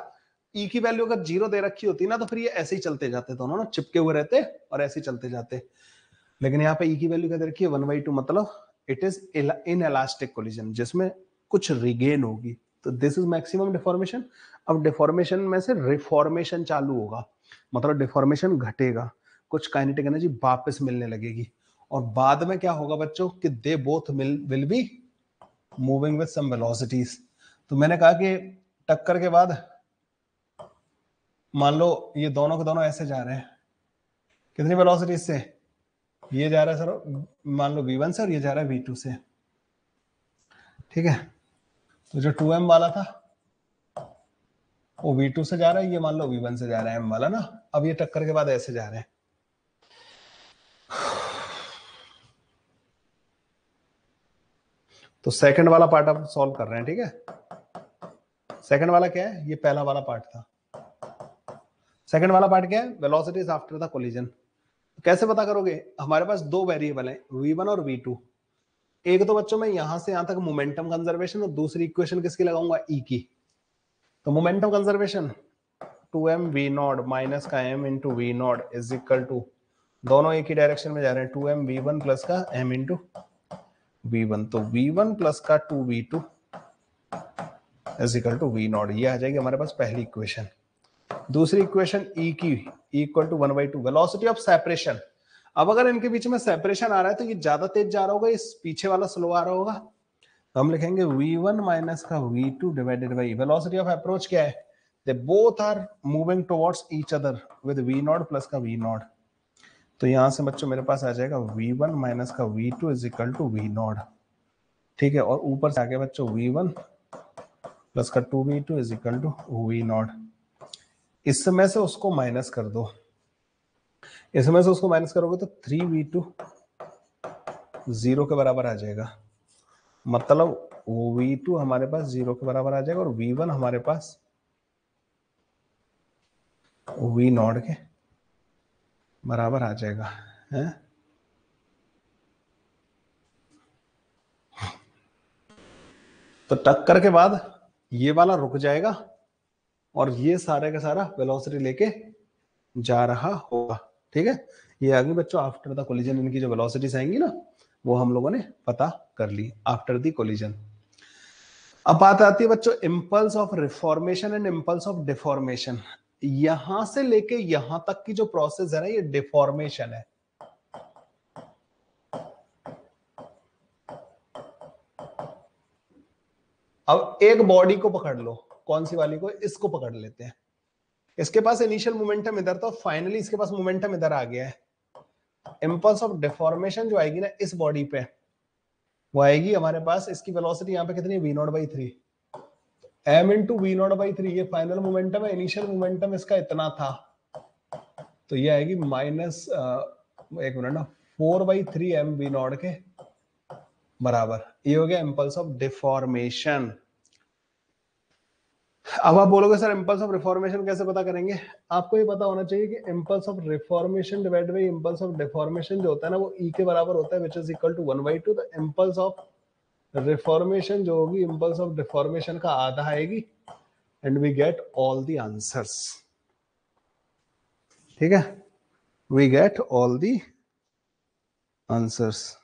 ई e की वैल्यू अगर ज़ीरो दे रखी होती ना तो फिर ये ऐसे ही चलते जाते दोनों ना, चिपके हुए रहते और ऐसे ही चलते जाते। लेकिन यहाँ पे ई e की वैल्यू क्या दे रखी है? वन बाई टू मतलब it is in elastic collision जिसमें कुछ रिगेन होगी। तो दिस इज़ मैक्सिमम डिफॉर्मेशन अब डिफॉर्मेशन में से रिफॉर्मेशन चालू होगा। मतलब डिफॉर्मेशन घटेगा। कुछ काइनेटिक एनर्जी वापस मिलने लगेगी। और बाद में क्या होगा बच्चों? कि they both will be moving with some velocities तो मैंने कहा कि टक्कर के बाद मान लो ये दोनों के दोनों ऐसे जा रहे हैं। कितनी वेलोसिटीज से? ये जा रहा है सर, मान लो v1 से और ये जा रहा है v2 से। ठीक है? तो जो टू एम वाला था, वो V2 से जा रहा है, ये मान लो V1 से जा रहा है M वाला ना, अब ये टक्कर के बाद ऐसे जा रहे हैं। तो सेकंड वाला पार्ट आप सॉल्व कर रहे हैं, ठीक है? सेकंड वाला क्या है? ये पहला वाला पार्ट था। सेकंड वाला पार्ट क्या है? वेलोसिटीज आफ्टर द कोलिजन कैसे पता करोगे? हमारे पास दो वेरिएबल हैं V1 और V2 एक तो बच्चों, में यहाँ से यहाँ तक मोमेंटम कंजर्वेशन और दूसरी इक्वेशन किसकी लगाऊँगा? ई e की। तो momentum conservation two m v naught minus का m into v naught is equal to दोनों एक ही डायरेक्शन में जा रहे हैं two m v one plus का एम इंटू वी वन तो वी वन प्लस का two v two is equal to v naught ये आ जाएगी हमारे पास पहली इक्वेशन दूसरी इक्वेशन ई e की equal to one by two velocity of separation अब अगर इनके बीच में सेपरेशन आ रहा है तो ये ज़्यादा तेज जा रहा होगा, इस पीछे वाला स्लो आ रहा होगा। तो हम लिखेंगे v1 वन माइनस का v2 divided by velocity of approach क्या है? They both are moving towards each other with v naught plus का v नॉट तो यहाँ से बच्चों, मेरे पास आ जाएगा v1 वन माइनस का v2 is equal to v naught ठीक है, और ऊपर से आगे बच्चों v1 प्लस का two v two is equal to v naught इस समय से उसको माइनस कर दो। इसमें से उसको माइनस करोगे तो थ्री वी टू ज़ीरो के बराबर आ जाएगा। मतलब वो टू हमारे पास ज़ीरो के बराबर आ जाएगा और वी वन हमारे पास वी नॉट के बराबर आ जाएगा, है? तो टक्कर के बाद ये वाला रुक जाएगा और ये सारे का सारा वेलोसिटी लेके जा रहा होगा। ठीक है? ये आगे बच्चों आफ्टर द कोलिजन इनकी जो वेलोसिटीज आएँगी ना, वो हम लोगों ने पता कर ली आफ्टर द कोलिजन अब बात आती है बच्चों impulse of reformation and impulse of deformation यहाँ से लेके यहाँ तक की जो प्रोसेस है ना, ये डिफॉर्मेशन है। अब एक बॉडी को पकड़ लो, कौन सी वाली को? इसको पकड़ लेते हैं। इसके पास इनिशियल मोमेंटम इधर था फाइनली इसके पास मोमेंटम इधर आ गया है। इंपल्स ऑफ़ डिफॉर्मेशन जो आएगी ना इस बॉडी पे, वो आएगी हमारे पास। इसकी वेलोसिटी यहाँ पे कितनी है? V naught by three m into v naught by three ये फाइनल मोमेंटम है इनिशियल मोमेंटम इसका इतना था। तो ये आएगी माइनस एक मिनट ना four by three m v naught के बराबर। ये हो गया इंपल्स ऑफ़ डिफॉर्मेशन अब आप बोलोगे, सर इंपल्स ऑफ़ रिफॉर्मेशन कैसे पता करेंगे? आपको ये पता होना चाहिए कि impulse of reformation divide by impulse of deformation जो होता है ना, वो ई e के बराबर होता है which is equal to one by two the impulse of reformation जो होगी इम्पल्स ऑफ़ डिफॉर्मेशन का आधा आएगी and we get all the answers ठीक है? We get all the answers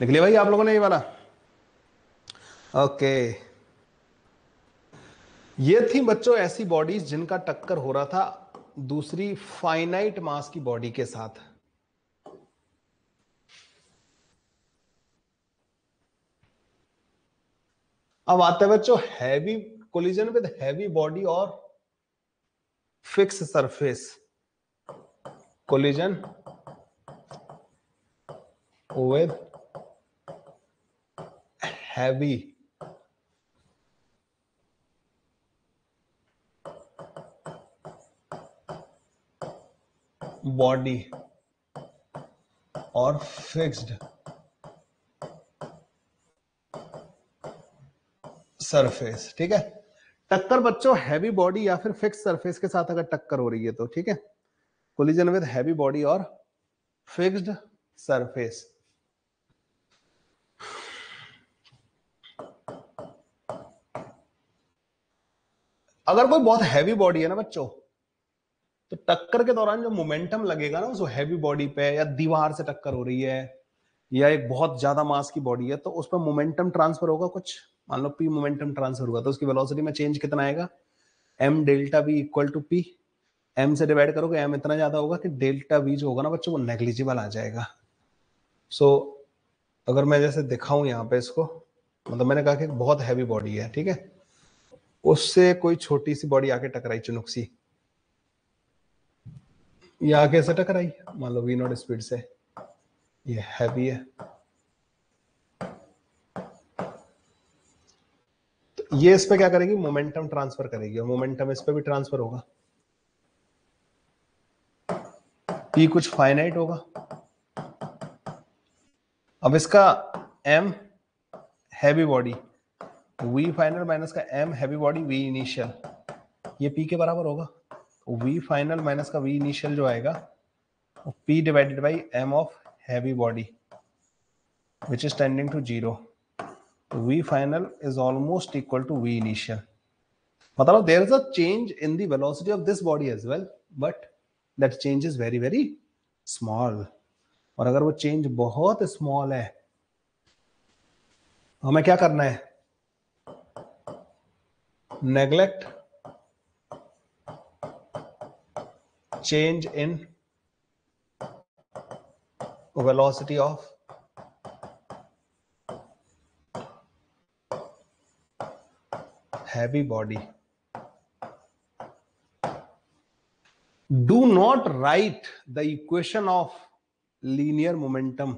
लिया भाई आप लोगों ने ये वाला? ओके ये थी बच्चों ऐसी बॉडीज जिनका टक्कर हो रहा था दूसरी फाइनाइट मास की बॉडी के साथ। अब आते हैं बच्चों heavy collision with heavy body और fix surface collision with heavy. Body और फिक्स्ड सरफेस, ठीक है? टक्कर बच्चों, हैवी बॉडी या फिर फिक्स सरफेस के साथ अगर टक्कर हो रही है तो ठीक है? कोलिजन विद हैवी बॉडी और फिक्स्ड सरफेस। अगर कोई बहुत हैवी बॉडी है ना बच्चों तो टक्कर के दौरान जो मोमेंटम लगेगा ना उस हैवी बॉडी पे या दीवार से टक्कर हो रही है या एक बहुत ज़्यादा मास की बॉडी है तो उस पर मोमेंटम ट्रांसफ़र होगा कुछ। मान लो पी मोमेंटम ट्रांसफ़र होगा तो उसकी वेलोसिटी में चेंज कितना आएगा? M delta v equal to p m से डिवाइड करोगे एम इतना ज़्यादा होगा कि डेल्टा वी जो होगा ना बच्चों वो नेग्लिजिबल आ जाएगा। सो so, अगर मैं जैसे दिखाऊँ यहाँ पे इसको मतलब मैंने कहा कि बहुत हैवी बॉडी है ठीक है? उससे कोई छोटी सी बॉडी आके टकराई, चुनुक सी। ये आगे से टकराई, मान लो वी नॉट स्पीड से। ये हैवी है। तो ये इस पे क्या करेगी? मोमेंटम ट्रांसफ़र करेगी, और मोमेंटम इस पे भी ट्रांसफ़र होगा। पी कुछ फाइनाइट होगा। अब इसका m heavy body. V final minus का m heavy body v initial ये पी के बराबर होगा। वी फाइनल माइनस का वी इनिशियल जो आएगा p divided by m of heavy body which is tending to zero v final is almost equal to v initial मतलब there is a change in the velocity of this body as well but that change is very very small और अगर वो change बहुत small है, हमें क्या करना है? Neglect change in velocity of heavy body do not write the equation of linear momentum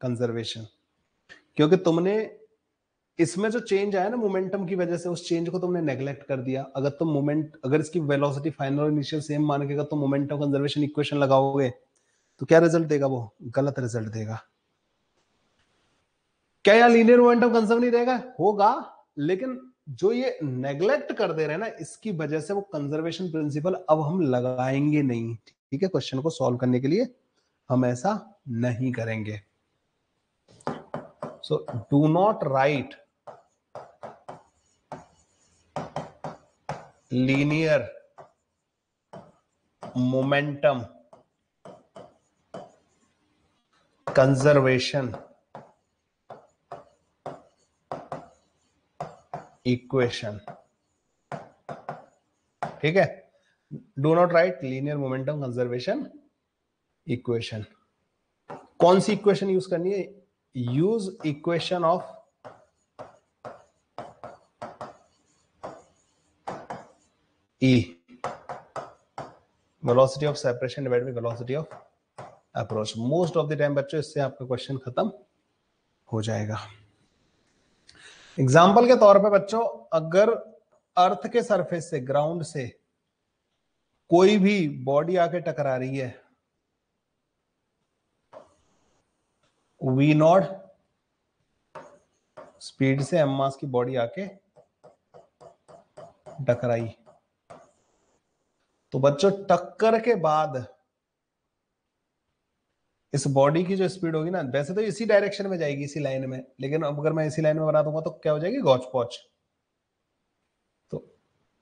conservation क्योंकि तुमने इसमें जो चेंज आया ना मोमेंटम की वजह से, उस चेंज को तुमने नेग्लेक्ट कर दिया। अगर तुम मोमेंट अगर इसकी वेलोसिटी फाइनल इनिशियल सेम मान के तुम मोमेंटम कंजर्वेशन इक्वेशन लगाओगे तो क्या रिज़ल्ट देगा वो? गलत रिज़ल्ट देगा। क्या यहाँ लीनियर मोमेंटम कंजर्व नहीं रहेगा? होगा, लेकिन जो ये नेग्लेक्ट कर दे रहे हैं ना, इसकी वजह से वो कंजर्वेशन प्रिंसिपल अब हम लगाएँगे नहीं। ठीक है? क्वेश्चन को सॉल्व करने के लिए हम ऐसा नहीं करेंगे। So do not write linear momentum conservation equation ठीक है? Do not write linear momentum conservation equation कौन सी इक्वेशन यूज़ करनी है? Use equation of e velocity of separation divide by velocity of approach most of the time बच्चों, इससे आपका question खत्म हो जाएगा। एग्ज़ाम्पल के तौर पे बच्चों, अगर अर्थ के सरफेस से ग्राउंड से कोई भी बॉडी आके टकरा रही है वी नॉट स्पीड से एम मास की बॉडी आके टकराई। तो बच्चों, टक्कर के बाद इस बॉडी की जो स्पीड होगी ना, वैसे तो इसी डायरेक्शन में जाएगी, इसी लाइन में। लेकिन अब अगर मैं इसी लाइन में बना दूँगा तो क्या हो जाएगी? गॉच पॉच तो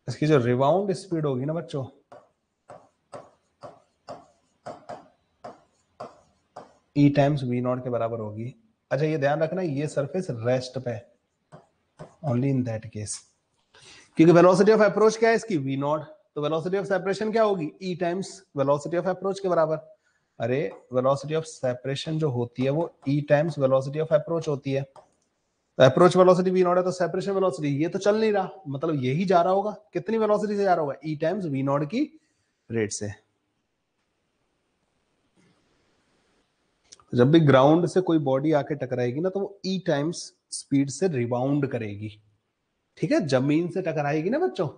इसकी जो रिवाउंड स्पीड होगी ना बच्चों ई टाइम्स वी नॉट के बराबर होगी। अच्छा ये ध्यान रखना, ये सरफेस रेस्ट पे ओनली इन दैट केस क्योंकि वेलोसिटी ऑफ़ अप्रोच क्या है इसकी? वी नॉट तो वेलोसिटी ऑफ़ सेपरेशन क्या होगी? E times velocity of approach के बराबर। अरे वेलोसिटी ऑफ़ सेपरेशन जो होती है वो e times velocity of approach होती है। तो अप्रोच वेलोसिटी वी नॉट है तो सेपरेशन वेलोसिटी ये तो चल नहीं रहा। मतलब यही जा रहा होगा। कितनी वेलोसिटी से जा रहा होगा? ई टाइम्स वी नॉट की रेट से। जब भी ग्राउंड से कोई बॉडी आके टकराएगी ना तो वो ई टाइम्स स्पीड से रिबाउंड करेगी। ठीक है? ज़मीन से टकराएगी ना बच्चों?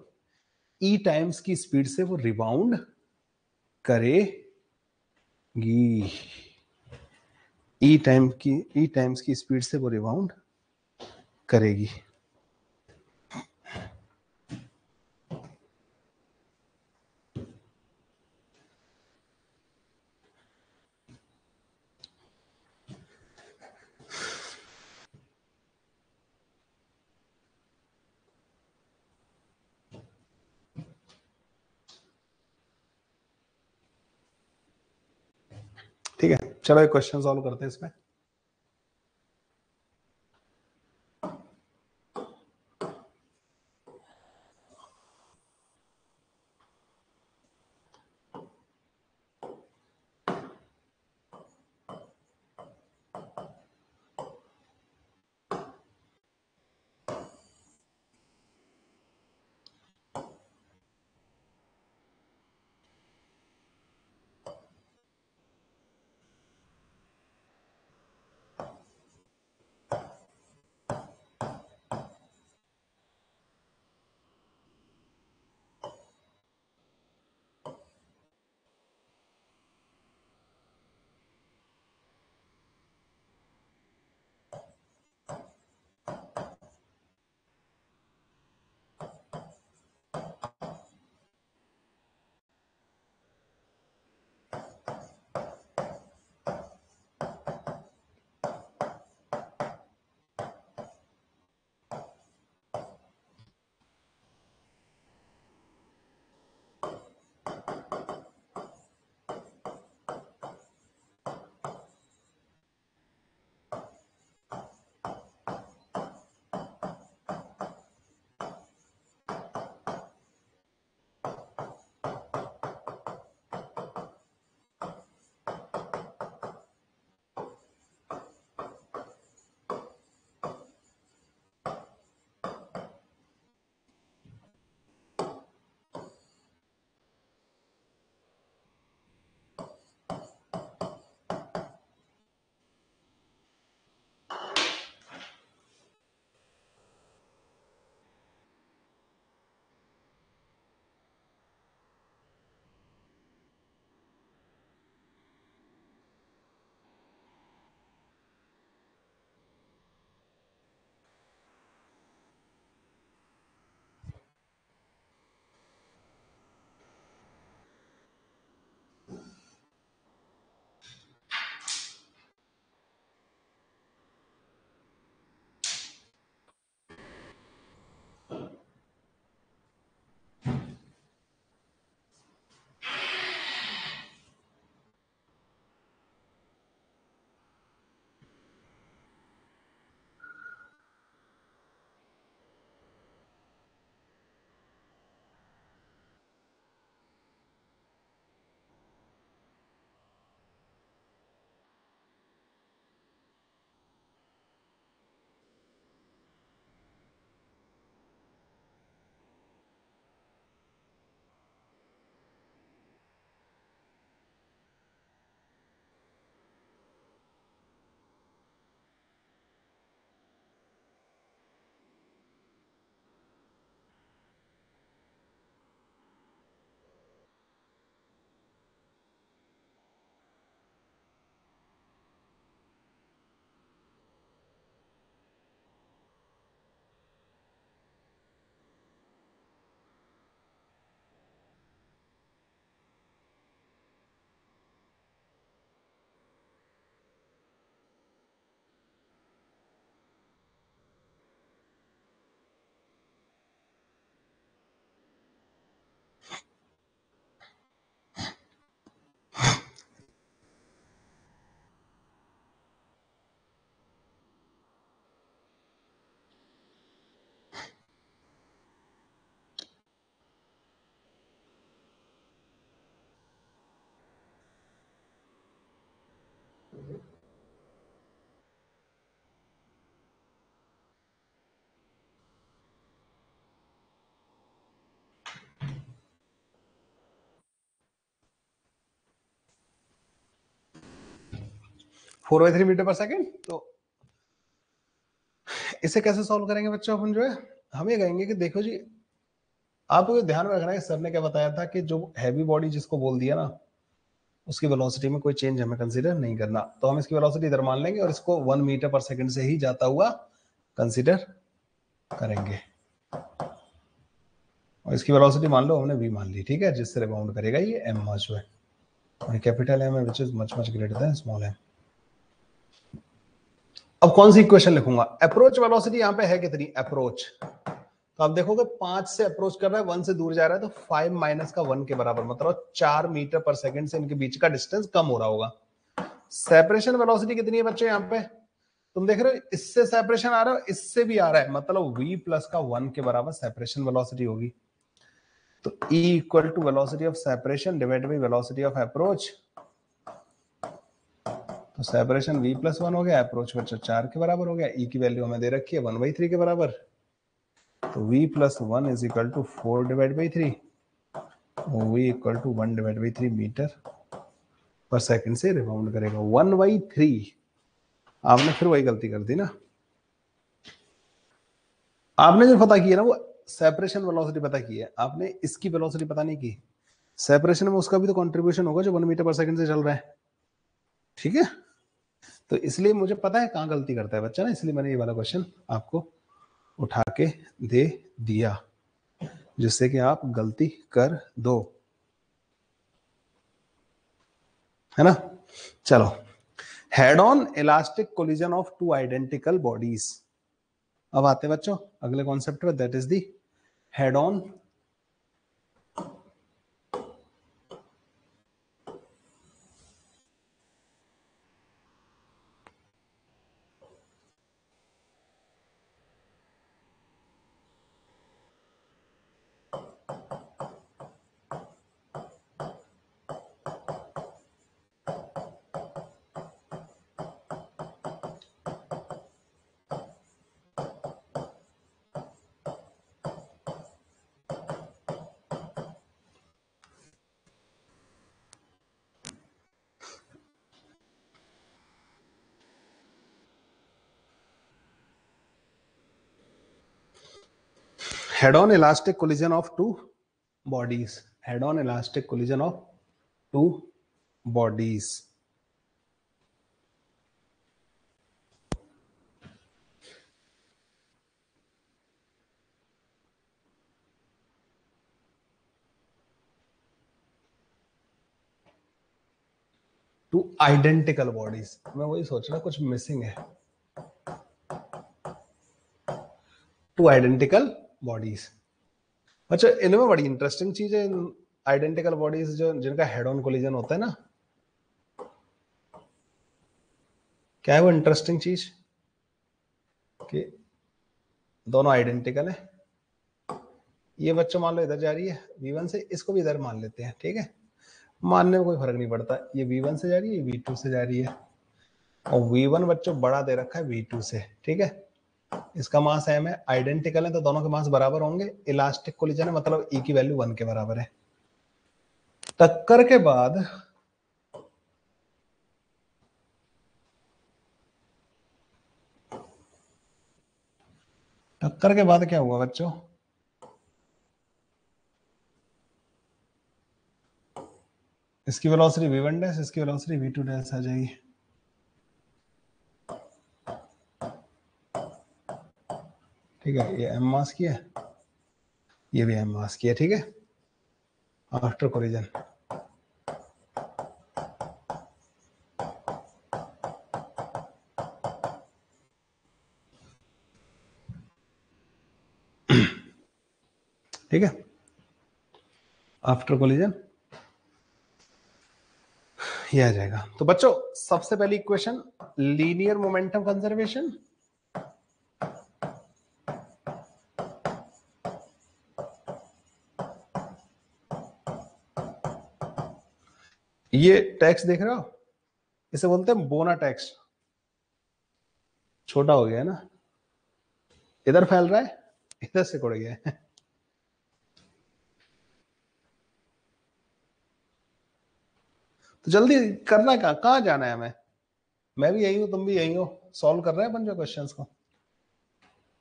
ई e टाइम्स की स्पीड से वो रिबाउंड करेगी। ई e टाइम की ई e टाइम्स की स्पीड से वो रिबाउंड करेगी। ठीक है चलो एक क्वेश्चन सॉल्व करते हैं इसमें। Four by three metre per second? तो इसे कैसे सॉल्व करेंगे बच्चों अपन जो है? हम ये कहेंगे कि देखो जी, आपको ध्यान में रखना है सर ने क्या बताया था कि जो हैवी बॉडी जिसको बोल दिया ना, उसकी वेलोसिटी में कोई चेंज हमें कंसीडर नहीं करना। तो हम इसकी वेलोसिटी इधर मान लेंगे और इसको वन मीटर पर सेकंड से ही जाता हुआ कंसीडर करेंगे। और इसकी वेलोसिटी मान लो, हमने वी मान ली, ठीक है? जिससे रिबाउंड करेगा ये एम जो है। कैपिटल एम है which is much much greater than small m अब कौन सी इक्वेशन लिखूँगा? अप्रोच वेलोसिटी यहाँ पे है कितनी? अप्रोच तो आप देखोगे पाँच से अप्रोच कर रहा है, वन से दूर जा रहा है तो फाइव माइनस का वन के बराबर मतलब चार मीटर पर सेकंड से इनके बीच का डिस्टेंस कम हो रहा होगा। सेपरेशन वेलोसिटी कितनी है बच्चे यहाँ पे? तुम देख रहे हो, इससे सेपरेशन आ रहा है इससे भी आ रहा है मतलब v प्लस का वन के बराबर सेपरेशन वेलोसिटी होगी। तो E equal to velocity of separation divide by velocity of approach तो सेपरेशन v प्लस वन हो गया अप्रोच बच्चा चार के बराबर हो गया E की वैल्यू हमें दे रखी है वन बाई थ्री के बराबर। तो v plus one is equal to four divide by three v equal to one divide by three metre per second से रिबाउंड करेगा। वन बाई थ्री आपने फिर वही गलती कर दी ना। आपने जो पता किया ना, वो सेपरेशन वेलोसिटी पता की है। आपने इसकी वेलोसिटी पता नहीं की। सेपरेशन में उसका भी तो कंट्रीब्यूशन होगा जो वन मीटर पर सेकंड से चल रहा है। ठीक है? तो इसलिए मुझे पता है कहाँ गलती करता है बच्चा ना, इसलिए मैंने ये वाला क्वेश्चन आपको उठा के दे दिया, जिससे कि आप गलती कर दो। है ना? चलो। Head on elastic collision of two identical bodies अब आते बच्चों, अगले concept that is the head on head on elastic collision of two bodies head on elastic collision of two bodies two identical bodies मैं वही सोच रहा कुछ missing है। टू आइडेंटिकल बॉडीज अच्छा इनमें बड़ी इंटरेस्टिंग चीज़ है आइडेंटिकल बॉडीज जो, जिनका हेड ऑन कोलिजन होता है ना। क्या है वो इंटरेस्टिंग चीज़? कि दोनों आइडेंटिकल है। ये बच्चों मान लो इधर जा रही है V1 से इसको भी इधर मान लेते हैं, ठीक है? मानने में कोई फ़र्क नहीं पड़ता। ये V1 से जा रही है V2 से जा रही है। और V1 बच्चों बड़ा दे रखा है V2 से, ठीक है? इसका मास एम है आइडेंटिकल है तो दोनों के मास बराबर होंगे। इलास्टिक कोलिजन है मतलब ई e की वैल्यू वन के बराबर है। टक्कर के बाद टक्कर के बाद क्या हुआ बच्चों? इसकी वेलोसिटी वी वन डैश इसकी वेलोसिटी वी टू डैश आ जाएगी। ठीक है, ये एम मास की है। ये भी एम मास की है, ठीक है? आफ्टर कोलिजन ठीक है? आफ्टर कोलिजन ये आ जाएगा। तो बच्चों, सबसे पहली इक्वेशन लीनियर मोमेंटम कंजर्वेशन ये टैक्स देख रहे हो? इसे बोलते हैं बोना टैक्स छोटा हो गया है ना? इधर फैल रहा है, इधर से कुड़ गया है। तो जल्दी करना कहा, कहाँ जाना है हमें? मैं भी यही हूँ, तुम भी यही हो। सॉल्व कर रहे हैं बन जो क्वेश्चंस को?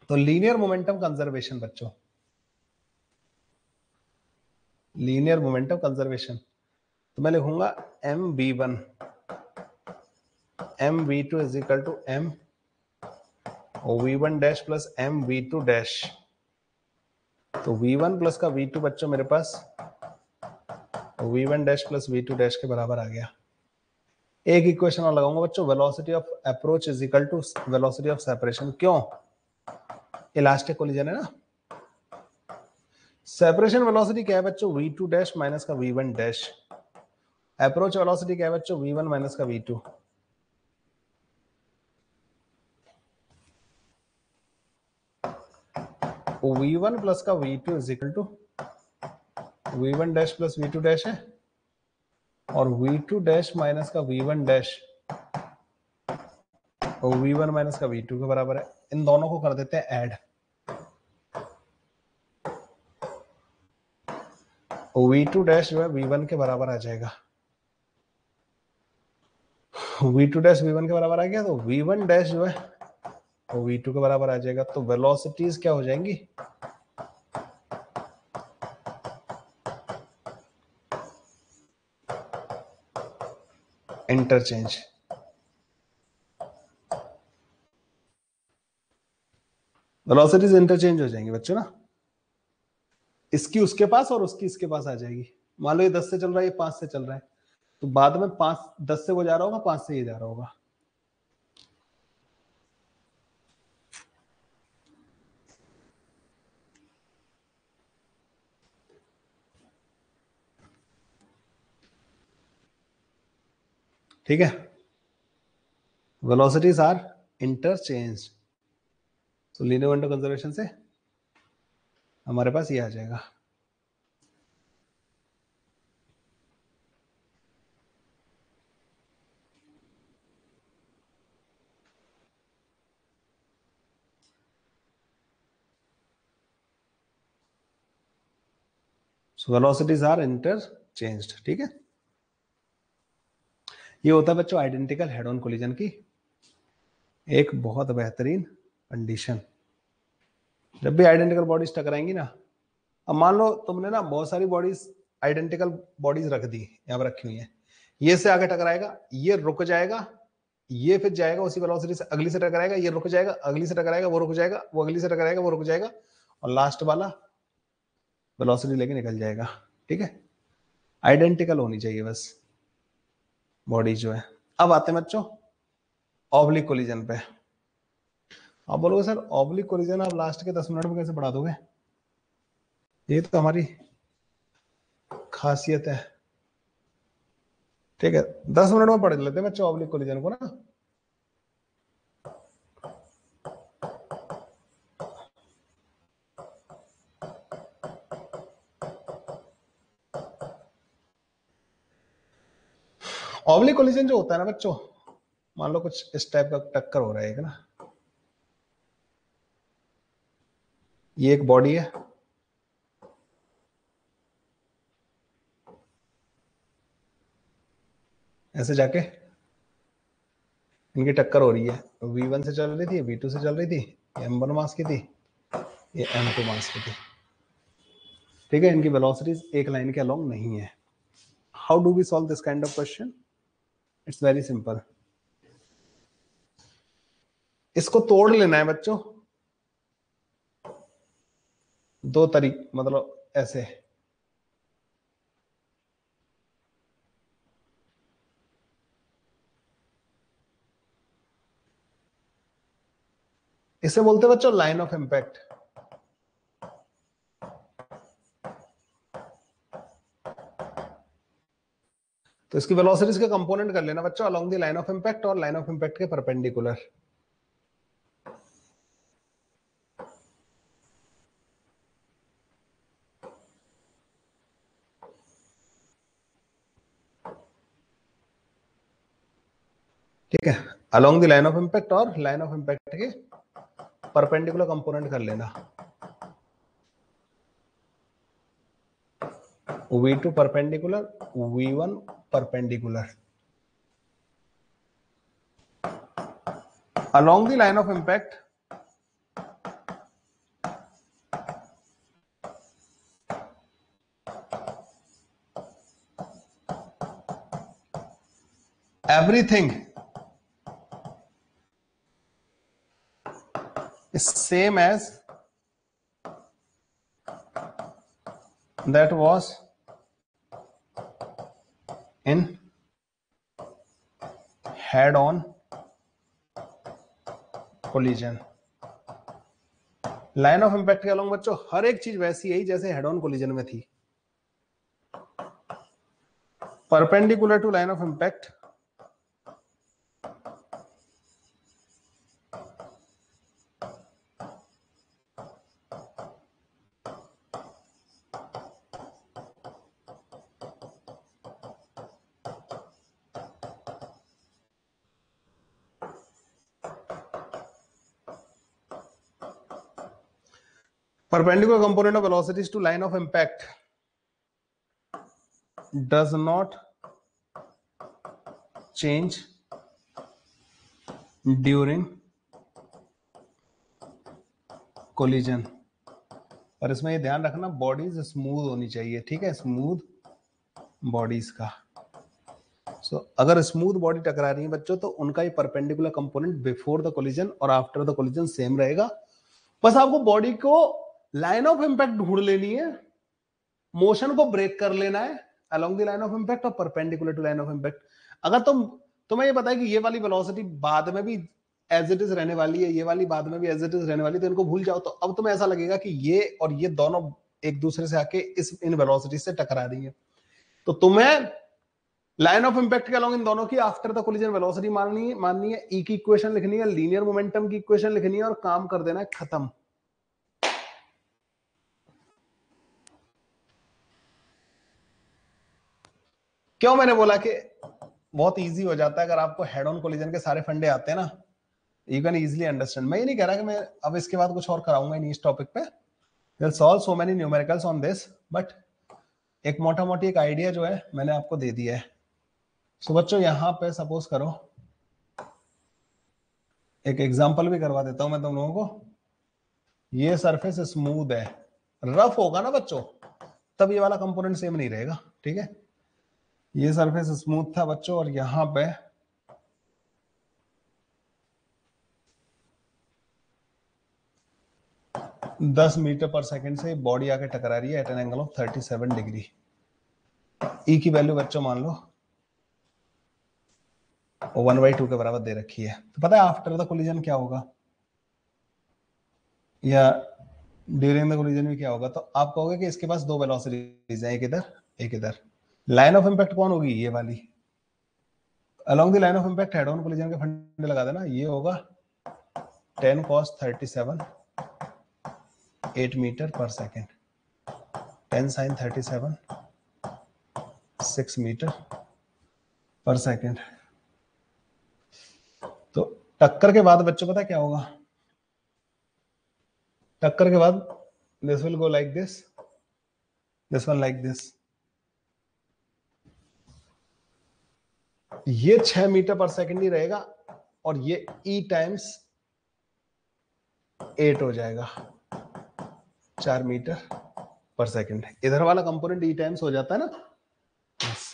तो लीनियर मोमेंटम कंजर्वेशन बच्चों। लीनियर मोमेंटम कंजर्वेशन तो मैं लिखूँगा m b one m v two is equal to m v one dash plus m v two dash तो वी वन प्लस का वी टू बच्चों मेरे पास v one dash plus v two dash के बराबर आ गया। एक इक्वेशन और लगाऊँगा बच्चों velocity of approach is equal to velocity of separation क्यों? इलास्टिक कोलिजन है ना। सेपरेशन वेलोसिटी क्या है बच्चों? वी टू डैश माइनस का v one dash approach velocity क्या बच्चों? वी वन माइनस का v two v one plus का v two is equal to v one dash plus v two dash है और वी टू डैश माइनस का v one dash v one minus का v two के बराबर है। इन दोनों को कर देते हैं ऐड वी टू डैश जो है वी वन के बराबर आ जाएगा। V two dash v one के बराबर आ गया तो वी वन डैश जो है, वो वी टू के बराबर आ जाएगा। तो वेलोसिटीज क्या हो जाएँगी? इंटरचेंज वेलोसिटीज इंटरचेंज हो जाएँगे बच्चों ना। इसकी उसके पास और उसकी इसके पास आ जाएगी। मान लो ये दस से चल रहा है, ये पाँच से चल रहा है। तो बाद में पाँच, दस से वो जा रहा होगा, पाँच से ये जा रहा होगा। ठीक है? Velocities are interchange so linear window conservation से हमारे पास ये आ जाएगा। सो वेलोसिटीज आर इंटरचेंज्ड ठीक है? ये होता है बच्चों आइडेंटिकल हेड ऑन कोलिजन की एक बहुत बेहतरीन कंडीशन जब भी आइडेंटिकल बॉडीज टकराएँगी ना, अब मान लो तुमने ना बहुत सारी बॉडीज आइडेंटिकल बॉडीज रख दी, यहाँ पर रखी हुई है। ये से आगे टकराएगा, ये रुक जाएगा, ये फिर जाएगा, उसी वेलोसिटी से अगली से टकराएगा, ये रुक जाएगा, अगली से टकराएगा, वो रुक जाएगा, वो अगली से टकराएगा, वो रुक जाएगा, और लास्ट वाला वेलोसिटी लेके निकल जाएगा, ठीक है? आइडेंटिकल होनी चाहिए बस बॉडी जो है। अब आते हैं बच्चों ऑब्लिक कोलिजन पे। आप बोलोगे, सर ऑब्लिक कोलिजन आप लास्ट के दस मिनट में कैसे पढ़ा दोगे? ये तो हमारी खासियत है। ठीक है, दस मिनट में पढ़ लेते हैं बच्चों ऑब्लिक कोलिजन को ना। ऑब्लिक कोलिजन जो होता है ना बच्चों, मान लो कुछ इस टाइप का टक्कर हो रहा है ना? ये एक बॉडी है। ऐसे जाके इनकी टक्कर हो रही है। V1 से चल रही थी V2 से चल रही थी M1 मास की थी, ये M2 मास की थी। ठीक है, इनकी वेलोसिटीज एक लाइन के अलोंग नहीं है। How do we solve this kind of question it's very simple इसको तोड़ लेना है बच्चों। दो तरीक मतलब ऐसे। इसे बोलते बच्चों लाइन ऑफ़ इंपैक्ट तो इसकी वेलोसिटीज के कंपोनेंट कर लेना बच्चों along the line of impact और लाइन ऑफ़ इंपैक्ट के परपेंडिकुलर ठीक है? Along the line of impact और लाइन ऑफ़ इंपैक्ट के परपेंडिकुलर कंपोनेंट कर लेना। V2 perpendicular, V1 perpendicular. Along the line of impact, everything is same as that was in, head on, collision. Line of impact के along बच्चों? हर एक चीज़ वैसी है जैसे हेड ऑन कोलिजन में थी। Perpendicular to line of impact perpendicular component of velocities to line of impact does not change during collision. और इसमें ये ध्यान रखना बॉडीज स्मूथ होनी चाहिए ठीक है? स्मूथ बॉडीज का। सो so, अगर स्मूथ बॉडी टकरा रही है बच्चों तो उनका ही perpendicular component before the collision और आफ्टर द कोलिजन सेम रहेगा। बस आपको बॉडी को लाइन ऑफ़ इंपैक्ट ढूंढ लेनी है मोशन को ब्रेक कर लेना है along the line of impact और perpendicular to line of impact अगर तुम, तुम्हें ये पता है कि ये वाली वेलोसिटी बाद में भी एज इट इज़ रहने वाली है, ये वाली बाद में भी एज इट इज़ रहने वाली तो इनको भूल जाओ तो अब तुम्हें ऐसा लगेगा कि ये और ये दोनों एक दूसरे से आके इस, इन वेलोसिटी से टकरा रही है। तो तुम्हें लाइन ऑफ़ इंपैक्ट के अलोंग इन दोनों की आफ्टर द कोलिजन वेलोसिटी माननी है माननी है ई e की इक्वेशन लिखनी है लीनियर मोमेंटम की इक्वेशन लिखनी है और काम कर देना है खत्म। क्यों मैंने बोला कि बहुत इजी हो जाता है अगर आपको हेड ऑन कोलिजन के सारे फंडे आते हैं ना यू कैन इजिली अंडरस्टैंड मैं ये नहीं कह रहा कि मैं अब इसके बाद कुछ और कराऊँगा नहीं इस टॉपिक पे। Will solve so many numericals on this but एक मोटा मोटी एक आइडिया जो है मैंने आपको दे दिया है। सो so, बच्चों यहाँ पे सपोज़ करो एक एग्ज़ाम्पल भी करवा देता हूँ मैं तुम लोगों को। ये सरफेस स्मूथ है। रफ होगा ना बच्चों तब ये वाला कंपोनेंट सेम नहीं रहेगा ठीक है? ये सरफेस स्मूथ था बच्चों, और यहाँ पे दस मीटर पर सेकंड से बॉडी आके टकरा रही है at an angle of thirty seven degree e की वैल्यू बच्चों मान लो वन बाई टू के बराबर दे रखी है। तो पता है आफ्टर द कोलिजन क्या होगा? या ड्यूरिंग द कोलिजन में क्या होगा? तो आप कहोगे कि इसके पास दो वेलोसिटीज हैं, एक इधर एक इधर। लाइन ऑफ़ इंपैक्ट कौन होगी? ये वाली। Along the line of impact head on collision के फंडे लगा देना। ये होगा ten cos thirty seven eight metre per second ten sine thirty seven six metre per second तो टक्कर के बाद बच्चों, पता क्या होगा? टक्कर के बाद this will go like this this one like this ये छह मीटर पर सेकेंड ही रहेगा और ये ई टाइम्स एट हो जाएगा। चार मीटर पर सेकेंड। इधर वाला कंपोनेंट ई टाइम्स हो जाता है ना? बस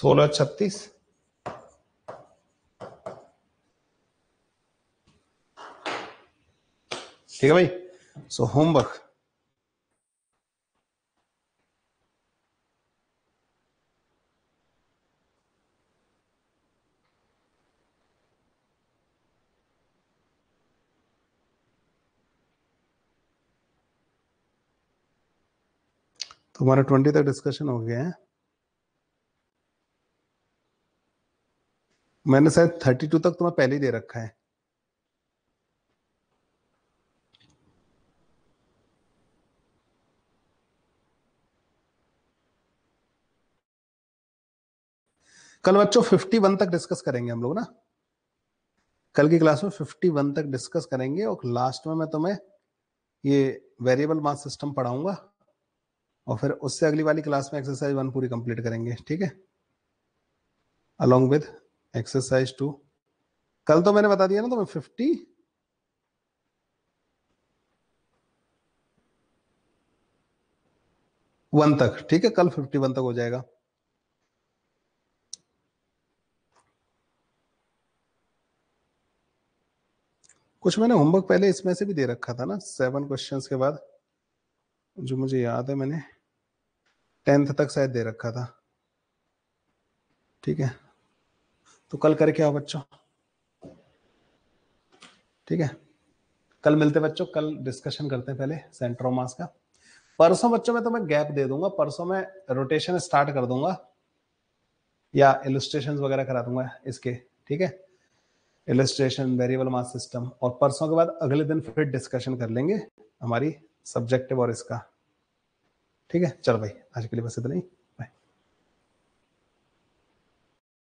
सोलह छत्तीस। ठीक है भाई? सो होमवर्क तुम्हारा ट्वेंटी तक डिस्कशन हो गया है। मैंने शायद थर्टी टू तक तुम्हें पहले ही दे रखा है। कल बच्चों फिफ्टी वन तक डिस्कस करेंगे हम लोग ना? कल की क्लास में फिफ्टी वन तक डिस्कस करेंगे और लास्ट में मैं तुम्हें ये वेरिएबल मास सिस्टम पढ़ाऊँगा और फिर उससे अगली वाली क्लास में एक्सरसाइज वन पूरी कंप्लीट करेंगे, ठीक है? अलोंग विद एक्सरसाइज टू कल तो मैंने बता दिया ना तो मैं फिफ्टी वन तक। ठीक है, कल फिफ्टी वन तक हो जाएगा। कुछ मैंने होमवर्क पहले इसमें से भी दे रखा था ना सेवन क्वेश्चंस के बाद, जो मुझे याद है मैंने टेंथ तक शायद दे रखा था। ठीक है तो कल करके आओ बच्चों? ठीक है? कल मिलते बच्चों, कल डिस्कशन करते हैं पहले सेंट्रोमास का। परसों बच्चों में तो मैं गैप दे दूँगा, परसों में रोटेशन स्टार्ट कर दूँगा, या इलस्ट्रेशन वगैरह करा दूँगा इसके, ठीक है? इलस्ट्रेशन वेरिएबल मास सिस्टम और परसों के बाद अगले दिन फिर डिस्कशन कर लेंगे हमारी सब्जेक्टिव और इसका। ठीक है? चल भाई, आज के लिए बस इतना ही।